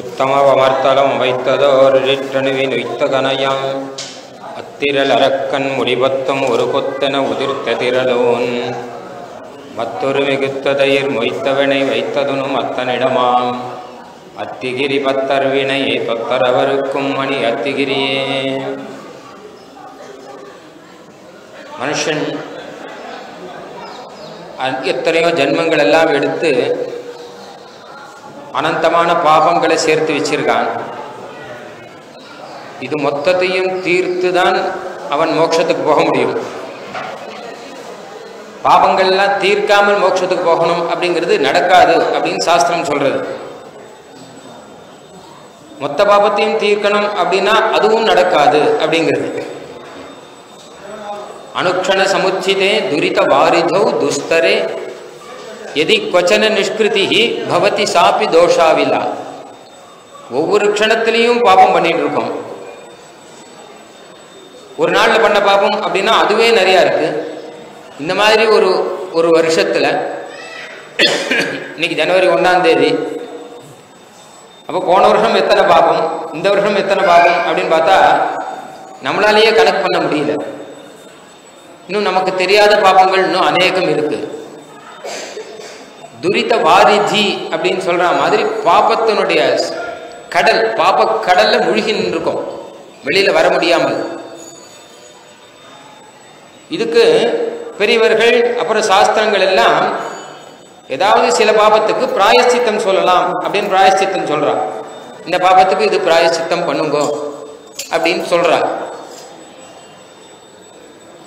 உத்தமவமர்த்தலம் வைத்ததோர் இழிற்றணுவின் உய்த்த கனையால் அத்திரல் அரக்கன் முடிபத்தும் ஒரு கொத்தன உதிர்த்த திரளோன் மத்தொரு மிகுத்ததையிர் மொய்த்தவனை வைத்ததுனும் அத்தனிடமாம். அத்திகிரி பத்தர்வினை தொத்தரவருக்கும் மணி அத்திகிரியே. மனுஷன் எத்தனையோ ஜென்மங்கள் எல்லாம் எடுத்து அனந்தமான பாபங்களை சேர்த்து வச்சிருக்கான். இது மொத்தத்தையும் தீர்த்து தான் அவன் மோட்சத்துக்கு போக முடியும். பாபங்கள்லாம் தீர்க்காமல் மோட்சத்துக்கு போகணும் அப்படிங்கிறது நடக்காது அப்படின்னு சாஸ்திரம் சொல்றது. மொத்த பாபத்தையும் தீர்க்கணும் அப்படின்னா அதுவும் நடக்காது அப்படிங்கிறது. அனுக்ஷண சமுச்சிதே துரித வாரிதௌ துஸ்தரே எதி கொச்சன நிஷ்கிருதி பவதி சாப்பி தோஷாவிலா ஒவ்வொரு க்ஷணத்திலையும் பாபம் பண்ணிட்டு இருக்கோம் ஒரு நாள்ல பண்ண பாபம் அப்படின்னா அதுவே நிறைய இருக்கு. இந்த மாதிரி ஒரு ஒரு வருஷத்துல இன்னைக்கு ஜனவரி ஒண்ணாம் தேதி அப்போ போன வருஷம் எத்தனை பாபம் இந்த வருஷம் எத்தனை பாபம் அப்படின்னு பார்த்தா நம்மளாலேயே கணக்கு பண்ண முடியல. இன்னும் நமக்கு தெரியாத பாபங்கள் இன்னும் அநேகம் இருக்கு. துரித வாரிதி அப்படின்னு சொல்கிற மாதிரி பாபத்தினுடைய கடல் பாப கடலில் முழுகி நின்றுருக்கோம். வெளியில வர முடியாமல். இதுக்கு பெரியவர்கள் அப்புறம் சாஸ்திரங்கள் எல்லாம் ஏதாவது சில பாபத்துக்கு பிராயஷ்சித்தம் சொல்லலாம் அப்படின்னு பிராயஷ்சித்தம் சொல்றா. இந்த பாபத்துக்கு இது பிராயஷ்சித்தம் பண்ணுங்க அப்படின்னு சொல்றா.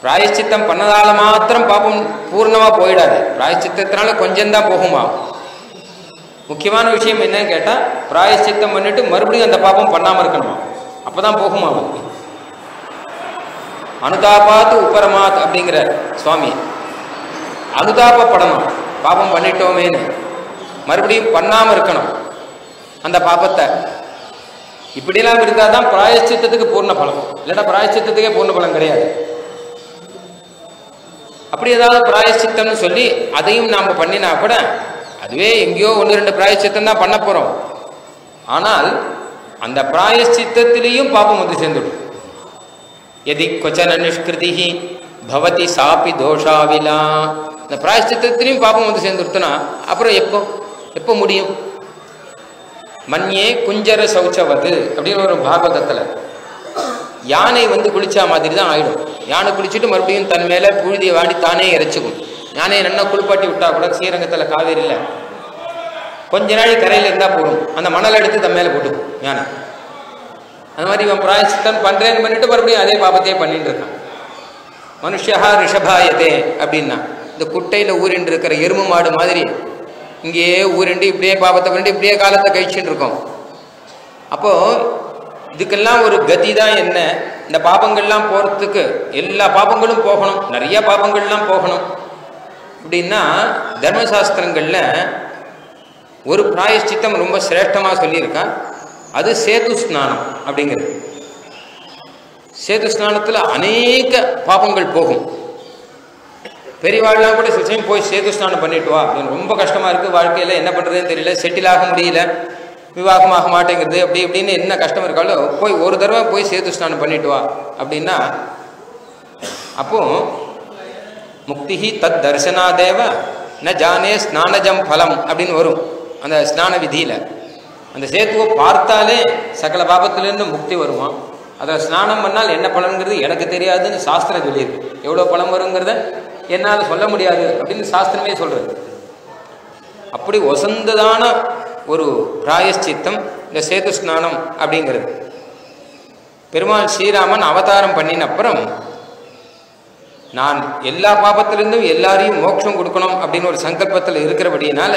பிராயச்சித்தம் பண்ணதால மாத்திரம் பாப்பம் பூர்ணமா போயிடாது. பிராயச்சித்தத்தினால கொஞ்சம்தான் போகுமா? முக்கியமான விஷயம் என்னன்னு கேட்டா பிராயச்சித்தம் பண்ணிட்டு மறுபடியும் அந்த பாப்பம் பண்ணாம இருக்கணுமா? அப்பதான் போகுமா அவனுக்கு அனுதாபாத்து உபரமாத் அப்படிங்கிற சுவாமி. அனுதாபப்படணும். பாபம் பண்ணிட்டோமேன்னு. மறுபடியும் பண்ணாம இருக்கணும் அந்த பாபத்தை. இப்படிலாம் இருந்தால் தான் பிராயச்சித்தத்துக்கு பூர்ண பலம். இல்லைன்னா பிராயச்சித்தத்துக்கே பூர்ண பலம் கிடையாது. அப்படி ஏதாவது பிராயச்சித்தம்னு சொல்லி அதையும் நாம் பண்ணினா கூட அதுவே எங்கேயோ ஒன்று ரெண்டு பிராயச்சித்தம் தான் பண்ண போகிறோம் ஆனால் அந்த பிராயச்சித்தத்திலையும் பாபம் வந்து சேர்ந்துடும். எதி கொச்சன நிஷ்கிருதி பவதி சாப்பி தோஷாவிலா. இந்த பிராயச்சித்தத்திலையும் பாபம் வந்து சேர்ந்துடுத்துனா அப்புறம் எப்போ? எப்போ முடியும்? மண்யே குஞ்சர சௌச்சவது அப்படின்னு ஒரு பாகவதத்தில் யானை வந்து குளிச்சா மாதிரி தான் ஆயிடும். யானை குளிச்சுட்டு மறுபடியும் தன் மேலே புழுதியை வாடி தானே இறைச்சிக்கும். யானையை நல்லா குளிப்பாட்டி விட்டா கூட ஸ்ரீரங்கத்தில் காவேரியில் கொஞ்ச நாள் கரையில் இருந்தால் போதும். அந்த மணல் எடுத்து தன் மேலே போட்டுக்கும் யானை. அந்த மாதிரி இவன் பிராயச்சித்தம் பண்ணுறேன்னு பண்ணிட்டு மறுபடியும் அதே பாபத்தையே பண்ணிட்டு இருக்கான். மனுஷா ரிஷபாயதே அப்படின்னா இந்த குட்டையில் ஊரிண்டு இருக்கிற எருமை மாடு மாதிரி இங்கேயே ஊரிண்டு இப்படியே பாபத்தை பண்ணிட்டு இப்படியே காலத்தை கழிச்சுட்டு இருக்கோம். அப்போது இதுக்கெல்லாம் ஒரு கதி தான் என்ன? இந்த பாபங்கள்லாம் போகிறதுக்கு எல்லா பாபங்களும் போகணும். நிறைய பாபங்கள்லாம் போகணும். அப்படின்னா தர்மசாஸ்திரங்களில் ஒரு பிராயஷ்சித்தம் ரொம்ப சிரேஷ்டமாக சொல்லியிருக்கா. அது சேது ஸ்நானம் அப்படிங்கிறது. சேது ஸ்நானத்தில் அநேக பாபங்கள் போகும். பெரியவாள்லாம் கூட சில சமயம் போய் சேது ஸ்நானம் பண்ணிட்டு வா அப்படின்னு ரொம்ப கஷ்டமாக இருக்குது வாழ்க்கையில் என்ன பண்ணுறதுன்னு தெரியல. செட்டில் ஆக முடியல. விவாகமாக மாட்டேங்கிறது அப்படி இப்படின்னு என்ன கஷ்டம் இருக்காலோ போய் ஒரு தடவை போய் சேது ஸ்நானம் பண்ணிட்டு வா. அப்படின்னா அப்போ முக்திஹி தத் தர்சனாதேவ ந ஜானே ஸ்நானஜம் பலம் அப்படின்னு வரும் அந்த ஸ்நான விதியில். அந்த சேத்துவை பார்த்தாலே சகல பாபத்திலேருந்து முக்தி வருவான் அதை ஸ்நானம் பண்ணால் என்ன பலன்கிறது? எனக்கு தெரியாதுன்னு சாஸ்திரம் சொல்லியிருக்கு. எவ்வளோ பலம் வருங்கிறத என்னால் சொல்ல முடியாது அப்படின்னு சாஸ்திரமே சொல்கிறது அப்படி ஒசந்ததான ஒரு பிராயஷ்சித்தம் இந்த சேது ஸ்நானம் அப்படிங்கிறது. பெருமாள் ஸ்ரீராமன் அவதாரம் பண்ணின அப்புறம் நான் எல்லா பாபத்திலிருந்தும் எல்லாரையும் மோட்சம் கொடுக்கணும் அப்படின்னு ஒரு சங்கல்பத்தில் இருக்கிறபடியினால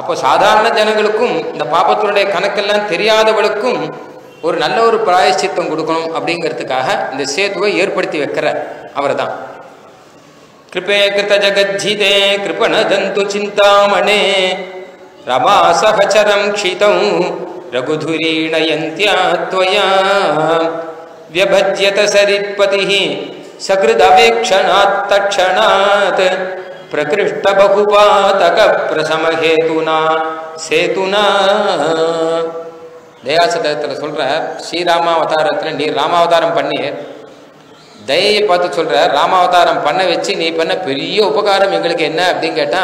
அப்போ சாதாரண ஜனங்களுக்கும் இந்த பாபத்தினுடைய கணக்கெல்லாம் தெரியாதவளுக்கும் ஒரு நல்ல ஒரு பிராயச்சித்தம் கொடுக்கணும் அப்படிங்கிறதுக்காக இந்த சேத்துவை ஏற்படுத்தி வைக்கிற அவர் தான் கிருபே கிருத ஜகஜிதே கிருபண ஜந்து சிந்தாமணே. ரமா சகச்சரம் க்ஷிதம் ரகுதுரீணயந்தியா त्वया व्यभज्यत सरित्पतिः सकृदवेक्षणात् तत्क्षणात् பிரகிருஷ்ட பகுபாதக பிரசமஹேதுனா சேதுனா தயாசதத்தில் சொல்ற ஸ்ரீராமாவதாரத்தில் நீ ராமாவதாரம் பண்ணி தயையை பார்த்து சொல்ற ராமாவதாரம் பண்ண வச்சு நீ பண்ண பெரிய உபகாரம் எங்களுக்கு என்ன அப்படின்னு கேட்டா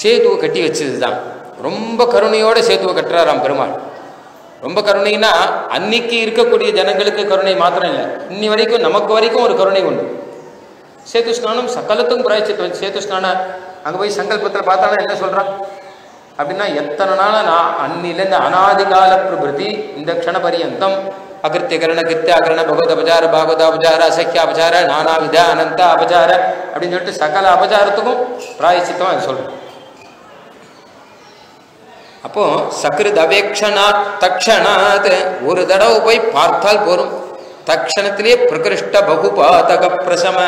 சேதுவை கட்டி வச்சது தான் ரொம்ப கருணையோட சேத்துவை கட்டுறாராம் பெருமாள். ரொம்ப கருணைனா அன்னைக்கு இருக்கக்கூடிய ஜனங்களுக்கு கருணை மாத்திரம் இல்லை. இன்னி வரைக்கும் நமக்கு வரைக்கும் ஒரு கருணை உண்டு. சேத்து ஸ்நானம் சகலத்துக்கும் பிராய்ச்சித்து சேத்து ஸ்நானம் அங்கே போய் சங்கல்பத்தில் பார்த்தாலும் என்ன சொல்கிறான் அப்படின்னா எத்தனை நாளாக நான் அன்னிலேருந்து அனாதிகால பிரபிருதி இந்த க்ஷண பரியந்தம் அகிருத்திய கரண கிருத்திய அகரண பகவத் அபஜார பாகவத அபஜார அசக்கிய அபஜார நானாவித அனந்த அபஜார அப்படின்னு சொல்லிட்டு சகல அபஜாரத்துக்கும் பிராயச்சித்தம் அது சொல்கிறேன் அப்போ சக்ருத் அவேக்ஷனாத் தக்ஷணாத் ஒரு தடவை போய் பார்த்தால் போரும். தக்ஷணத்திலேயே பிரகிருஷ்ட பகுபாதக பிரசம.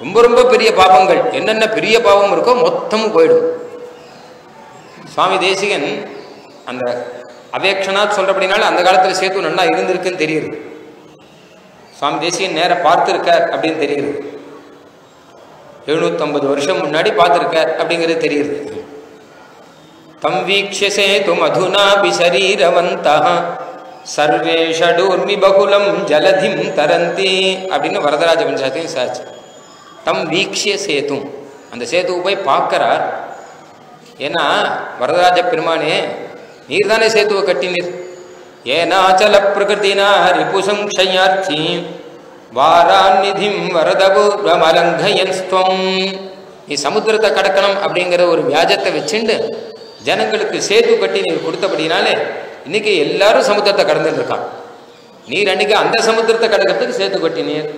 ரொம்ப ரொம்ப பெரிய பாவங்கள். என்னென்ன பெரிய பாவம் இருக்கோ மொத்தமும் போயிடும். சுவாமி தேசிகன் அந்த அவேக்ஷனாத் சொல்றபடினால அந்த காலத்தில் சேத்து நல்லா இருந்திருக்குன்னு தெரியுது. சுவாமி தேசிகன் நேர பார்த்துருக்கார் அப்படின்னு தெரியுது. எழுநூத்தம்பது வருஷம் முன்னாடி பார்த்துருக்கார் அப்படிங்கிறது தெரியுது. தம் வீக்ஷ சேது மதுனாபி சரீரவந்தः சர்வே ஷடூர்மி பகுலம் ஜலதிம் தரந்தி அப்படின்னு வரதராஜ பஞ்சாயத்தையும் சாச்சு தம் வீக்ஷிய சேத்தும். அந்த சேத்துவை போய் பார்க்கறார். ஏன்னா வரதராஜ பெருமானே நீர் தானே சேத்துவை கட்டினீர். ஏனாச்சல பிரகிருதினா ரிபுசங்ஷயார்த்தி வாராநிதிம் வரதபூர்வமலங்கயன் ஸ்துவம் நீ சமுத்திரத்தை கடக்கணும் அப்படிங்கிற ஒரு வியாஜத்தை வச்சுண்டு ஜனங்களுக்கு சேத்து கட்டி நீர் கொடுத்தபடினாலே இன்னைக்கு எல்லாரும் சமுத்திரத்தை கடந்துட்டு இருக்கான் நீர் அன்னைக்கு அந்த சமுத்திரத்தை கடக்கிறதுக்கு சேத்து கட்டினீர்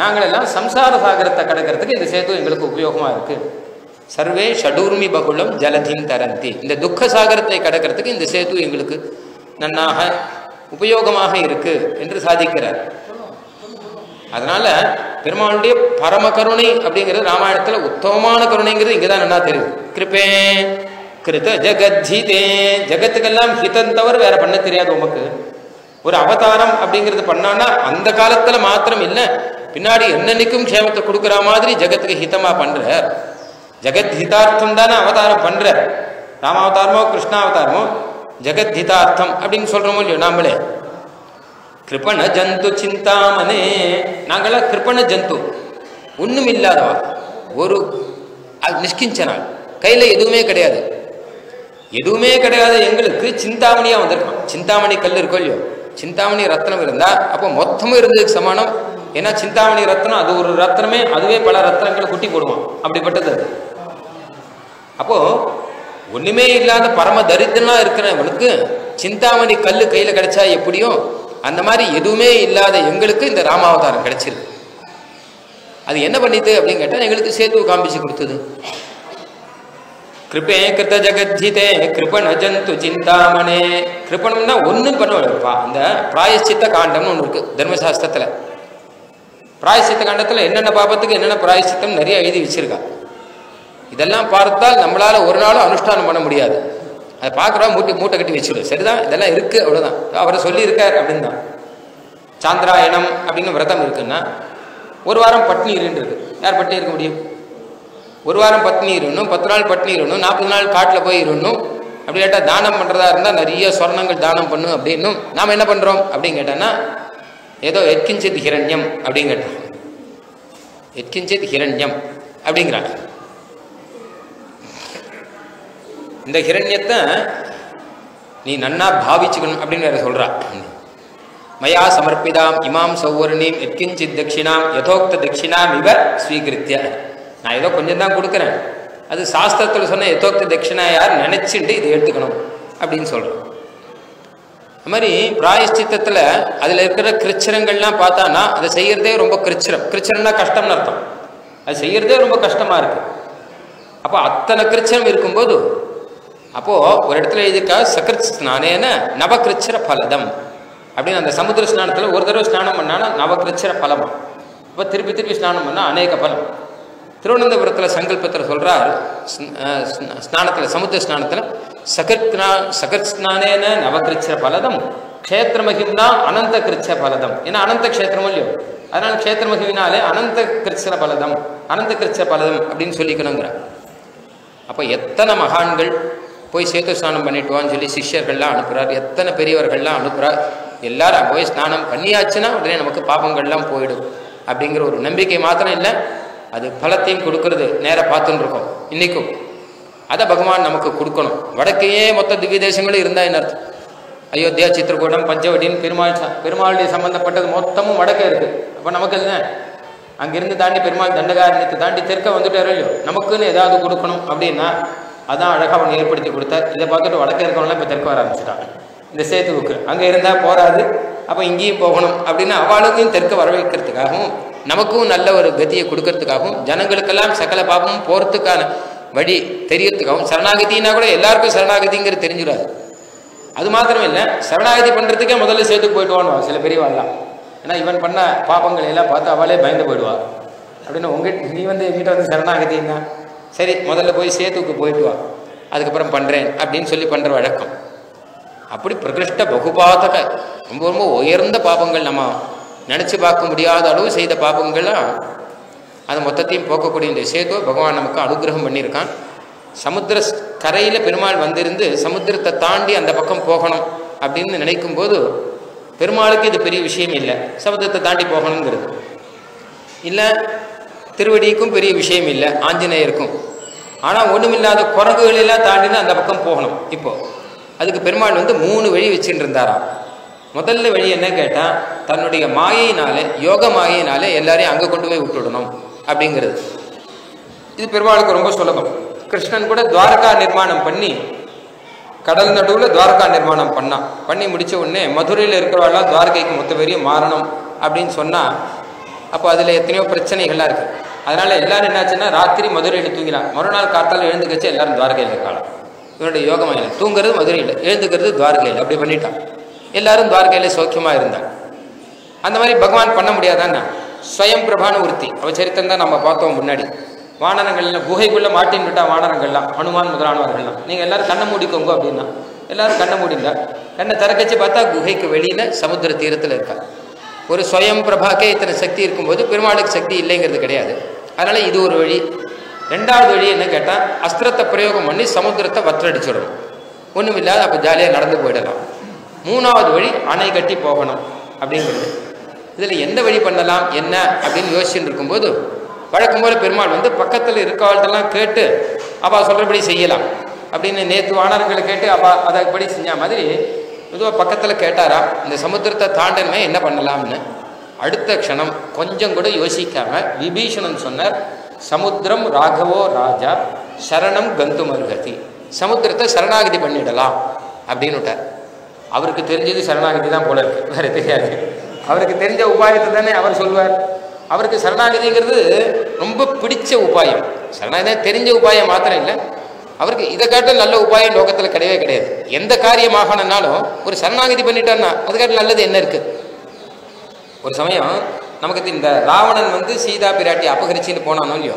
நாங்கள் எல்லாம் சம்சார சாகரத்தை கடக்கிறதுக்கு இந்த சேத்து எங்களுக்கு உபயோகமாக இருக்கு. சர்வே ஷடூர்மி பகுலம் ஜலதின் தரந்தி. இந்த துக்க சாகரத்தை கடக்கிறதுக்கு இந்த சேது எங்களுக்கு நன்னாக உபயோகமாக இருக்கு என்று சாதிக்கிறார். அதனால பெருமாளுடைய பரம கருணை அப்படிங்கிறது ராமாயணத்தில் உத்தமமான கருணைங்கிறது இங்கே தான் நல்லா தெரியுது. கிருப்பேன் கிருத ஜெகத்ஹிதே ஜெகத்துக்கெல்லாம் ஹிதம் தவிர வேற பண்ண தெரியாது உமக்கு. ஒரு அவதாரம் அப்படிங்கிறது பண்ணான்னா அந்த காலத்துல மாத்திரம் இல்லை. பின்னாடி என்னன்னைக்கும் க்ஷேமத்தை கொடுக்குற மாதிரி ஜெகத்துக்கு ஹிதமா பண்ற. ஜெகத் ஹிதார்த்தம் தானே அவதாரம் பண்ற. ராமாவதாரமோ கிருஷ்ணாவதாரமோ ஜெகத் ஹிதார்த்தம் அப்படின்னு சொல்றோமோ இல்லையோ நாமளே. கிருபண ஜந்து சிந்தாமனே. நாங்களாம் கிருபண ஜந்து. ஒன்றும் இல்லாதவா ஒரு நிஷ்கிஞ்சனா. கையில் எதுவுமே கிடையாது. எதுவுமே கிடையாது. எங்களுக்கு சிந்தாமணியா வந்திருக்கான். சிந்தாமணி கல் இருக்கோ இல்லையோ? சிந்தாமணி ரத்னம் இருந்தா அப்போ மொத்தமும் இருந்ததுக்கு சமானம். ஏன்னா சிந்தாமணி ரத்னம் அது ஒரு ரத்னமே அதுவே பல ரத்னங்களை குட்டி போடுவான். அப்படிப்பட்டது அது. அப்போ ஒண்ணுமே இல்லாத பரம தரித்திரனா இருக்கிறவனுக்கு சிந்தாமணி கல் கையில கிடைச்சா எப்படியோ அந்த மாதிரி எதுவுமே இல்லாத எங்களுக்கு இந்த ராமாவதாரம் கிடைச்சிருக்கு. அது என்ன பண்ணிட்டு அப்படின்னு கேட்டால் எங்களுக்கு சேத்து காமிச்சு கொடுத்தது. கிருபே கிருத ஜெகத்ஹிதே கிருபண ஜந்து சிந்தாமணே கிருபணம்னா ஒன்றும் பண்ணுவா அந்த பிராயச்சித்த காண்டம்னு ஒன்று இருக்குது தர்மசாஸ்திரத்தில். பிராயசித்த காண்டத்தில் என்னென்ன பாபத்துக்கு என்னென்ன பிராயசித்தம் நிறைய எழுதி வச்சிருக்கா. இதெல்லாம் பார்த்தால் நம்மளால் ஒரு நாளும் அனுஷ்டானம் பண்ண முடியாது. அதை பார்க்குறோம் மூட்டை மூட்டை கட்டி வச்சுடும். சரிதான்? இதெல்லாம் இருக்குது அவ்வளோதான் அவர் சொல்லியிருக்கார் அப்படின்னு தான். சாந்திராயணம் அப்படின்னு விரதம் இருக்குன்னா ஒரு வாரம் பட்னி இருக்கு. யார் பட்னி இருக்க முடியும்? ஒரு வாரம் பட்னி இருக்கணும் பத்து நாள் பட்னி இருணும் நாற்பது நாள் காட்டில் போய் இருணும் அப்படி கேட்டால் தானம் பண்ணுறதா இருந்தால் நிறைய சொர்ணங்கள் தானம் பண்ணும் அப்படின்னும் நாம் என்ன பண்ணுறோம் அப்படின்னு கேட்டோன்னா ஏதோ எத்கிஞ்சித் ஹிரண்யம் அப்படின்னு கேட்டான். எத்கிஞ்சித் ஹிரண்யம் அப்படிங்கிறாங்க. இந்த ஹிரண்யத்தை நீ நன்னா பாவிச்சுக்கணும் அப்படின்னு வேற சொல்றா. மயா சமர்ப்பிதாம் இமாம் சௌவர்ணீம் எத்கிஞ்சித் தட்சிணாம் யதோக்த தட்சிணாம் இவ ஸ்வீகிருத்திய நான் ஏதோ கொஞ்சம் தான் கொடுக்குறேன். அது சாஸ்திரத்தில் சொன்ன எதோக்த தட்சிணா யார் நினச்சிட்டு இதை எடுத்துக்கணும் அப்படின்னு சொல்கிறோம் அது மாதிரி பிராயஷ்சித்தத்தில் அதில் இருக்கிற கிருச்சிரங்கள்லாம் பார்த்தானா அதை செய்யறதே ரொம்ப கிருச்சிரம் கிருச்சிரம்னா கஷ்டம்னு அர்த்தம். அது செய்யறதே ரொம்ப கஷ்டமாக இருக்குது அப்போ அத்தனை கிருச்சிரம் இருக்கும்போது அப்போது ஒரு இடத்துல எழுதிக்கா சக்கர ஸ்நானேன நவகிருச்சிர பலதம் அப்படின்னு அந்த சமுத்திர ஸ்நானத்தில் ஒரு தடவை ஸ்நானம் பண்ணானா நவகிருச்சிர பலமாக இப்போ திருப்பி திருப்பி ஸ்நானம் பண்ணால் அநேக பலம். திருவனந்தபுரத்தில் சங்கல்பத்தில் சொல்கிறார் ஸ்நானத்தில் சமுத்திர ஸ்நானத்தில் சகர்த்னா சகத் ஸ்நானேன நவகிருச்ச பலதம் க்ஷேத்திர மகிம்னா அனந்த கிருச்ச பலதம். ஏன்னா அனந்த க்ஷேத்திரம் இல்லையோ? அதனால் க்ஷேத்திர மகிமினாலே அனந்த கிருச்ச பலதம் அனந்த கிருச்ச பலதம் அப்படின்னு சொல்லிக்கணுங்கிறார். அப்போ எத்தனை மகான்கள் போய் சேத்து ஸ்நானம் பண்ணிட்டுவான்னு சொல்லி சிஷ்யர்கள்லாம் அனுப்புகிறார் எத்தனை பெரியவர்கள்லாம் அனுப்புகிறார் எல்லாரும் போய் ஸ்நானம் பண்ணியாச்சுன்னா உடனே நமக்கு பாபங்கள்லாம் போயிடும் அப்படிங்கிற ஒரு நம்பிக்கை மாத்திரம் இல்லை. அது பலத்தையும் கொடுக்கறது நேராக பார்த்துன்னு இருக்கோம் இன்றைக்கும் அதை பகவான் நமக்கு கொடுக்கணும். வடக்கையே மொத்த திவ்ய தேசங்களும் இருந்தால் என்ன அர்த்தம்? அயோத்தியா சித்திரகூடம் பஞ்சவடின்னு பெருமாள் பெருமாளுடைய சம்பந்தப்பட்டது மொத்தமும் வடக்கே இருக்குது அப்போ நமக்கு என்ன? அங்கிருந்து தாண்டி பெருமாள் தண்டகாரண்யத்தை தாண்டி தெற்க வந்துட்டாரோ இல்லையோ? நமக்குன்னு ஏதாவது கொடுக்கணும் அப்படின்னா அதான் அழகாக அவன் ஏற்படுத்தி கொடுத்தார். இதை பார்த்துட்டு வடக்கே இருக்கவங்களாம் இப்போ தெற்க வர ஆரம்பிச்சிட்டாங்க இந்த சேத்துவுக்கு. அங்கே இருந்தால் போராது அப்போ இங்கேயும் போகணும் அப்படின்னு அவளுக்கும் தெற்க வர வைக்கிறதுக்காகவும் நமக்கும் நல்ல ஒரு கதியை கொடுக்கறதுக்காகவும் ஜனங்களுக்கெல்லாம் சகல பாபமும் போகிறதுக்கான வழி தெரியறதுக்காகவும் சரணாகதினா கூட எல்லாருக்கும் சரணாகதிங்கிறது தெரிஞ்சிடாது. அது மாத்திரம் இல்லை சரணாகதி பண்ணுறதுக்கே முதல்ல சேர்த்துக்கு போயிட்டு சில பெரியவாள்லாம். ஏன்னா இவன் பண்ண பாபங்களை எல்லாம் பார்த்து அவளே பயந்து போயிடுவா. அப்படின்னு உங்ககிட்ட நீ வந்து எங்கிட்ட வந்து சரணாகதின்னா சரி முதல்ல போய் சேத்துக்கு போயிட்டு வா அதுக்கப்புறம் பண்ணுறேன் அப்படின்னு சொல்லி பண்ணுற வழக்கம். அப்படி பிரகிருஷ்ட பகுபாதக ரொம்ப ரொம்ப உயர்ந்த பாபங்கள் நம்ம நினச்சி பார்க்க முடியாத அளவு செய்த பாபங்கள்லாம் அது மொத்தத்தையும் போக்கக்கூடிய இந்த சேதுவை பகவான் நமக்கு அனுகிரகம் பண்ணியிருக்கான். சமுத்திர கரையில் பெருமாள் வந்திருந்து சமுத்திரத்தை தாண்டி அந்த பக்கம் போகணும் அப்படின்னு நினைக்கும் போது பெருமாளுக்கு இது பெரிய விஷயம் இல்லை. சமுத்திரத்தை தாண்டி போகணுங்கிறது. இல்லை திருவடிக்கும் பெரிய விஷயம் இல்லை. ஆஞ்சநேயருக்கும். ஆனால் ஒன்றுமில்லாத குரங்குகளெல்லாம் தாண்டினா அந்த பக்கம் போகணும் இப்போது அதுக்கு பெருமாள் வந்து மூணு வழி வச்சுட்டு இருந்தாராம். முதல்ல வழி என்ன கேட்டால் தன்னுடைய மாயையினாலே யோக மாயையினாலே எல்லாரையும் அங்கே கொண்டு போய் விட்டுடணும் அப்படிங்கிறது. இது பெருமாளுக்கு ரொம்ப சுலபம். கிருஷ்ணன் கூட துவாரகா நிர்மாணம் பண்ணி கடல் நடுவில் துவாரகா நிர்மாணம் பண்ணான் பண்ணி முடித்த உடனே மதுரையில் இருக்கிறவாள்லாம் துவாரகைக்கு மொத்த பேரையும் மாறணும் அப்படின்னு சொன்னால் அப்போ அதில் எத்தனையோ பிரச்சனைகள்லாம் இருக்குது அதனால் எல்லாரும் என்னாச்சுன்னா ராத்திரி மதுரையில் தூங்கினான் மறுநாள் காத்தால எழுந்துக்கச்சு எல்லாரும் துவாரகையில் இருக்கலாம் இவனுடைய யோகமாயில் தூங்குறது மதுரையில் எழுந்துக்கிறது துவாரகையில். அப்படி பண்ணிட்டான். எல்லாரும் துவாரகையில் சௌக்கியமாக இருந்தான் அந்த மாதிரி பகவான் பண்ண முடியாதான்னா ஸ்வயம் பிரபான உறுத்தி அவ சரித்திரம் தான் நம்ம பார்த்தோம் முன்னாடி. வானரங்கள்ல குகைக்குள்ளே மாட்டின்னு விட்டா வானரங்கள்லாம் அனுமான் முதலானவர்கள்லாம். நீங்கள் எல்லாரும் கண்ணை மூடிக்கோங்க அப்படின்னா. எல்லாரும் கண்ணை மூடிந்தா கண்ணை திறக்கச்சு பார்த்தா குகைக்கு வெளியில் சமுத்திர தீரத்தில் இருக்கா. ஒரு ஸ்வயம் பிரபாக்கே இத்தனை சக்தி இருக்கும்போது பெருமாளுக்கு சக்தி இல்லைங்கிறது கிடையாது. அதனால் இது ஒரு வழி. ரெண்டாவது வழி என்ன கேட்டால் அஸ்திரத்தை பிரயோகம் பண்ணி சமுத்திரத்தை வற்றடிச்சிடணும். ஒன்றும் இல்லாத அப்போ ஜாலியாக நடந்து போயிடலாம். மூணாவது வழி அணை கட்டி போகணும் அப்படிங்கிறது. இதில் எந்த வழி பண்ணலாம் என்ன அப்படின்னு யோசிச்சுட்டு இருக்கும்போது வழக்கம் போல பெருமாள் வந்து பக்கத்தில் இருக்கவாள்கிட்டலாம் கேட்டு அவள் சொல்கிறபடி செய்யலாம். அப்படின்னு நேற்று வானரங்களை கேட்டு அவள் அதைப்படி செஞ்ச மாதிரி. இதுவாக பக்கத்தில் கேட்டாரா இந்த சமுத்திரத்தை தாண்டனமே என்ன பண்ணலாம்னு? அடுத்த க்ஷணம் கொஞ்சம் கூட யோசிக்காம விபீஷணன் சொன்னார் சமுத்திரம் ராகவோ ராஜா சரணம் கந்து மருகதி சமுத்திரத்தை சரணாகதி பண்ணிடலாம். அப்படின்னு விட்டார். அவருக்கு தெரிஞ்சது சரணாகதி தான் போல இருக்கு. வேறு தெரியாது. அவருக்கு தெரிஞ்ச உபாயத்தை தானே அவர் சொல்வார். அவருக்கு சரணாகதிங்கிறது ரொம்ப பிடிச்ச உபாயம். சரணாகதி தெரிஞ்ச உபாயம் மாத்திரம் இல்லை. அவருக்கு இதை காட்டும் நல்ல உபாயம் லோகத்தில் கிடையவே கிடையாது. எந்த காரியமாகணும்னாலும் ஒரு சரணாகதி பண்ணிட்டான்னா அதுக்காட்டு நல்லது என்ன இருக்குது ஒரு சமயம் நமக்கு இந்த ராவணன் வந்து சீதா பிராட்டி அபகரிச்சுன்னு போனானோ இல்லையோ?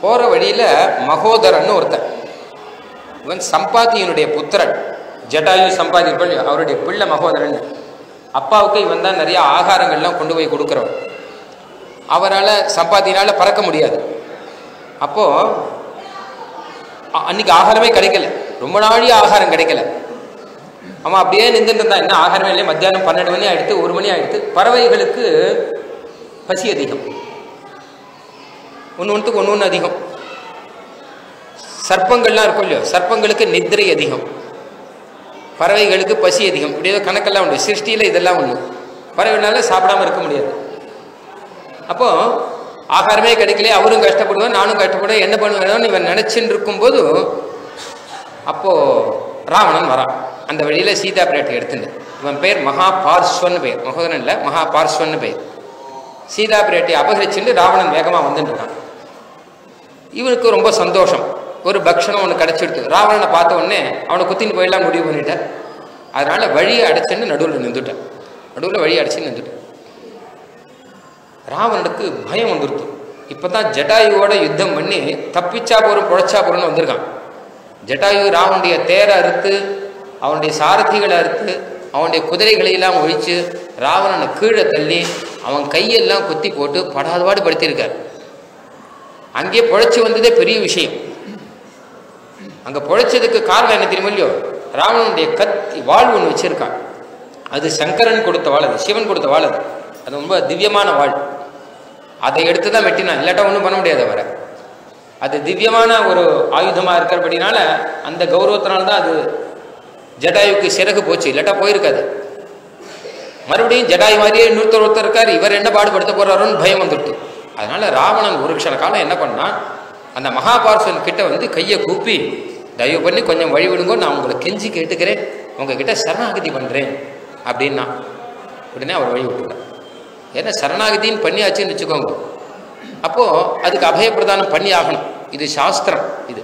போகிற வழியில் மகோதரன் ஒருத்தன். இவன் சம்பாத்தியனுடைய புத்திரன். ஜட்டாயு சம்பாதிப்பள் அவருடைய பிள்ளை மகோதரன். அப்பாவுக்கு இவன் தான் நிறைய ஆகாரங்கள்லாம் கொண்டு போய் கொடுக்குறவன். அவரால் சம்பாத்தியினால் பறக்க முடியாது. அப்போது அன்னைக்கு ஆகாரமே கிடைக்கல. ரொம்ப நாளி ஆகாரம் கிடைக்கல. அவன் அப்படியே நின்றுட்டு இருந்தான். என்ன ஆகாரமே இல்லை மத்தியானம் பன்னெண்டு மணி ஆகிடுத்து ஒரு மணி ஆகிடுத்து பறவைகளுக்கு பசி அதிகம். ஒன்று ஒன்றுக்கு ஒன்று ஒன்று அதிகம். சர்ப்பங்கள்லாம் இருக்கும் இல்லையோ சர்ப்பங்களுக்கு நித்திரை அதிகம். பறவைகளுக்கு பசி அதிகம். இப்படி ஏதோ கணக்கெல்லாம் உண்டு. சிருஷ்டியில் இதெல்லாம் ஒன்று பறவைகளால சாப்பிடாம இருக்க முடியாது. அப்போது ஆகாரமே கிடைக்கல அவரும் கஷ்டப்படுவேன் நானும் கஷ்டப்படுவேன் என்ன பண்ணுவேன் இவன் நினச்சின்னு இருக்கும்போது அப்போது ராவணன் வரான். அந்த வழியில் சீதா பிராட்டி எடுத்துட்டு. இவன் பேர் மகா பேர் பெயர். மகோதரன் இல்லை மகா பேர் சீதா பிராட்டி அபகரிச்சுட்டு ராவணன் வேகமாக வந்துட்டுருக்கான் இவனுக்கு ரொம்ப சந்தோஷம். ஒரு பக்ஷணம் ஒன்று கிடச்சிடுது. ராவணனை பார்த்த உடனே அவனை குத்தின்னு போயிடலாம் முடிவு பண்ணிட்டேன். அதனால் வழியை அடைச்சேன்னு நடுவில் நின்றுட்டேன். நடுவில் வழி அடைச்சு நின்றுட்டேன். ராவணனுக்கு பயம் வந்துருத்து இப்போ தான் ஜட்டாயுவோட யுத்தம் பண்ணி தப்பிச்சா போகிறோம் புழைச்சா போகிறோம்னு வந்திருக்கான். ஜட்டாயு ராவனுடைய தேரை அறுத்து அவனுடைய சாரதிகளை அறுத்து அவனுடைய குதிரைகளை எல்லாம் ராவணனை கீழே தள்ளி அவன் கையெல்லாம் குத்தி போட்டு படாதபாடு படுத்தியிருக்கார் அங்கே புழைச்சி வந்ததே பெரிய விஷயம். அங்கே பொழைச்சதுக்கு காரணம் என்ன தெரியுமா இல்லையோ? ராவணனுடைய கத்தி வாழ் ஒன்று வச்சுருக்கான். அது சங்கரன் கொடுத்த வாழ் அது சிவன் கொடுத்த வாழ் அது அது ரொம்ப திவ்யமான வாழ் அதை எடுத்து தான் வெட்டினான் இல்லாட்டா ஒன்றும் பண்ண முடியாது அவரை. அது திவ்யமான ஒரு ஆயுதமாக இருக்கிறபடினால அந்த கௌரவத்தினால தான் அது ஜடாயுக்கு சிறகு போச்சு. இல்லாட்டா போயிருக்காது. மறுபடியும் ஜடாயு மாதிரியே இன்னொருத்தர் ஒருத்தர் இருக்கார். இவர் என்ன பாடுபடுத்த போறாரோன்னு பயம் வந்துட்டு அதனால ராவணன் ஒரு க்ஷண காலம் என்ன பண்ணான்? அந்த மகாபாரசன் கிட்ட வந்து கையை கூப்பி தயவு பண்ணி கொஞ்சம் வழி விடுங்க நான் உங்களை கெஞ்சி கேட்டுக்கிறேன். உங்ககிட்ட சரணாகதி பண்ணுறேன் அப்படின்னா உடனே அவர் வழி விட்டுட்டார் ஏன்னா சரணாகதின்னு பண்ணியாச்சுன்னு வச்சுக்கோங்க. அப்போது அதுக்கு அபயப்பிரதானம் பண்ணி ஆகணும் இது சாஸ்திரம் இது.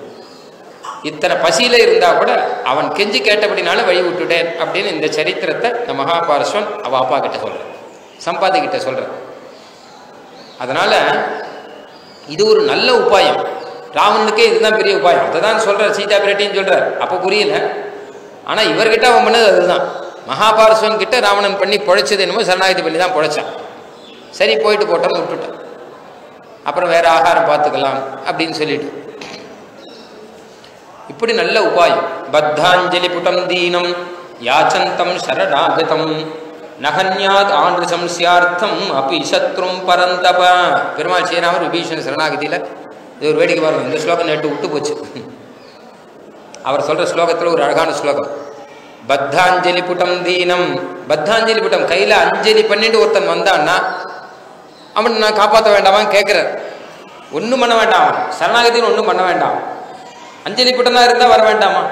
இத்தனை பசியில் இருந்தால் கூட அவன் கெஞ்சி கேட்டபடினாலும் வழி விட்டுட்டேன் அப்படின்னு இந்த சரித்திரத்தை இந்த மகாபாரஸ்வன் அவள் அப்பா கிட்ட சொல்கிறேன் சம்பாதி கிட்ட சொல்றேன் இது ஒரு நல்ல உபாயம். ராவனுக்கு இதுதான் பெரிய உபாயம். அதை தான் சொல்கிறார் சீதா பிரட்டின்னு சொல்கிறார் அப்போ புரியல. ஆனால் இவர்கிட்ட அவன் பண்ணது அதுதான். மகாபாரஸ்வன் கிட்ட ராவணன் பண்ணி பொழைச்சது என்னமோ சரணாகதி பண்ணி தான் பொழைச்சான். சரி போயிட்டு போட்டோன்னு விட்டுட்டான். அப்புறம் வேறு ஆகாரம் பார்த்துக்கலாம் அப்படின்னு சொல்லிட்டு. இப்படி நல்ல உபாயம். பத்தாஞ்சலி புட்டம் தீனம் யாச்சந்தம் சரணாகதம் நகன்யாத் ஆண்டு சம்சியார்த்தம் அப்பி சத்ரும் பரந்தப. பெருமாள் ஸ்ரீராமர் விபீஷன் சரணாகதியில் இது ஒரு வேடிக்கை பாருங்கள் இந்த ஸ்லோகம் நேற்று விட்டு போச்சு. அவர் சொல்கிற ஸ்லோகத்தில் ஒரு அழகான ஸ்லோகம். பத்தாஞ்சலி புட்டம் தீனம். பத்தாஞ்சலி புட்டம். கையில் அஞ்சலி பண்ணிட்டு ஒருத்தன் வந்தான்னா அவன் நான் காப்பாற்ற வேண்டாமான்னு கேட்குற ஒன்றும் பண்ண வேண்டாம். சரணாகதின்னு ஒன்றும் பண்ண வேண்டாம். அஞ்சலி புட்டனா இருந்தால் வர வேண்டாமா?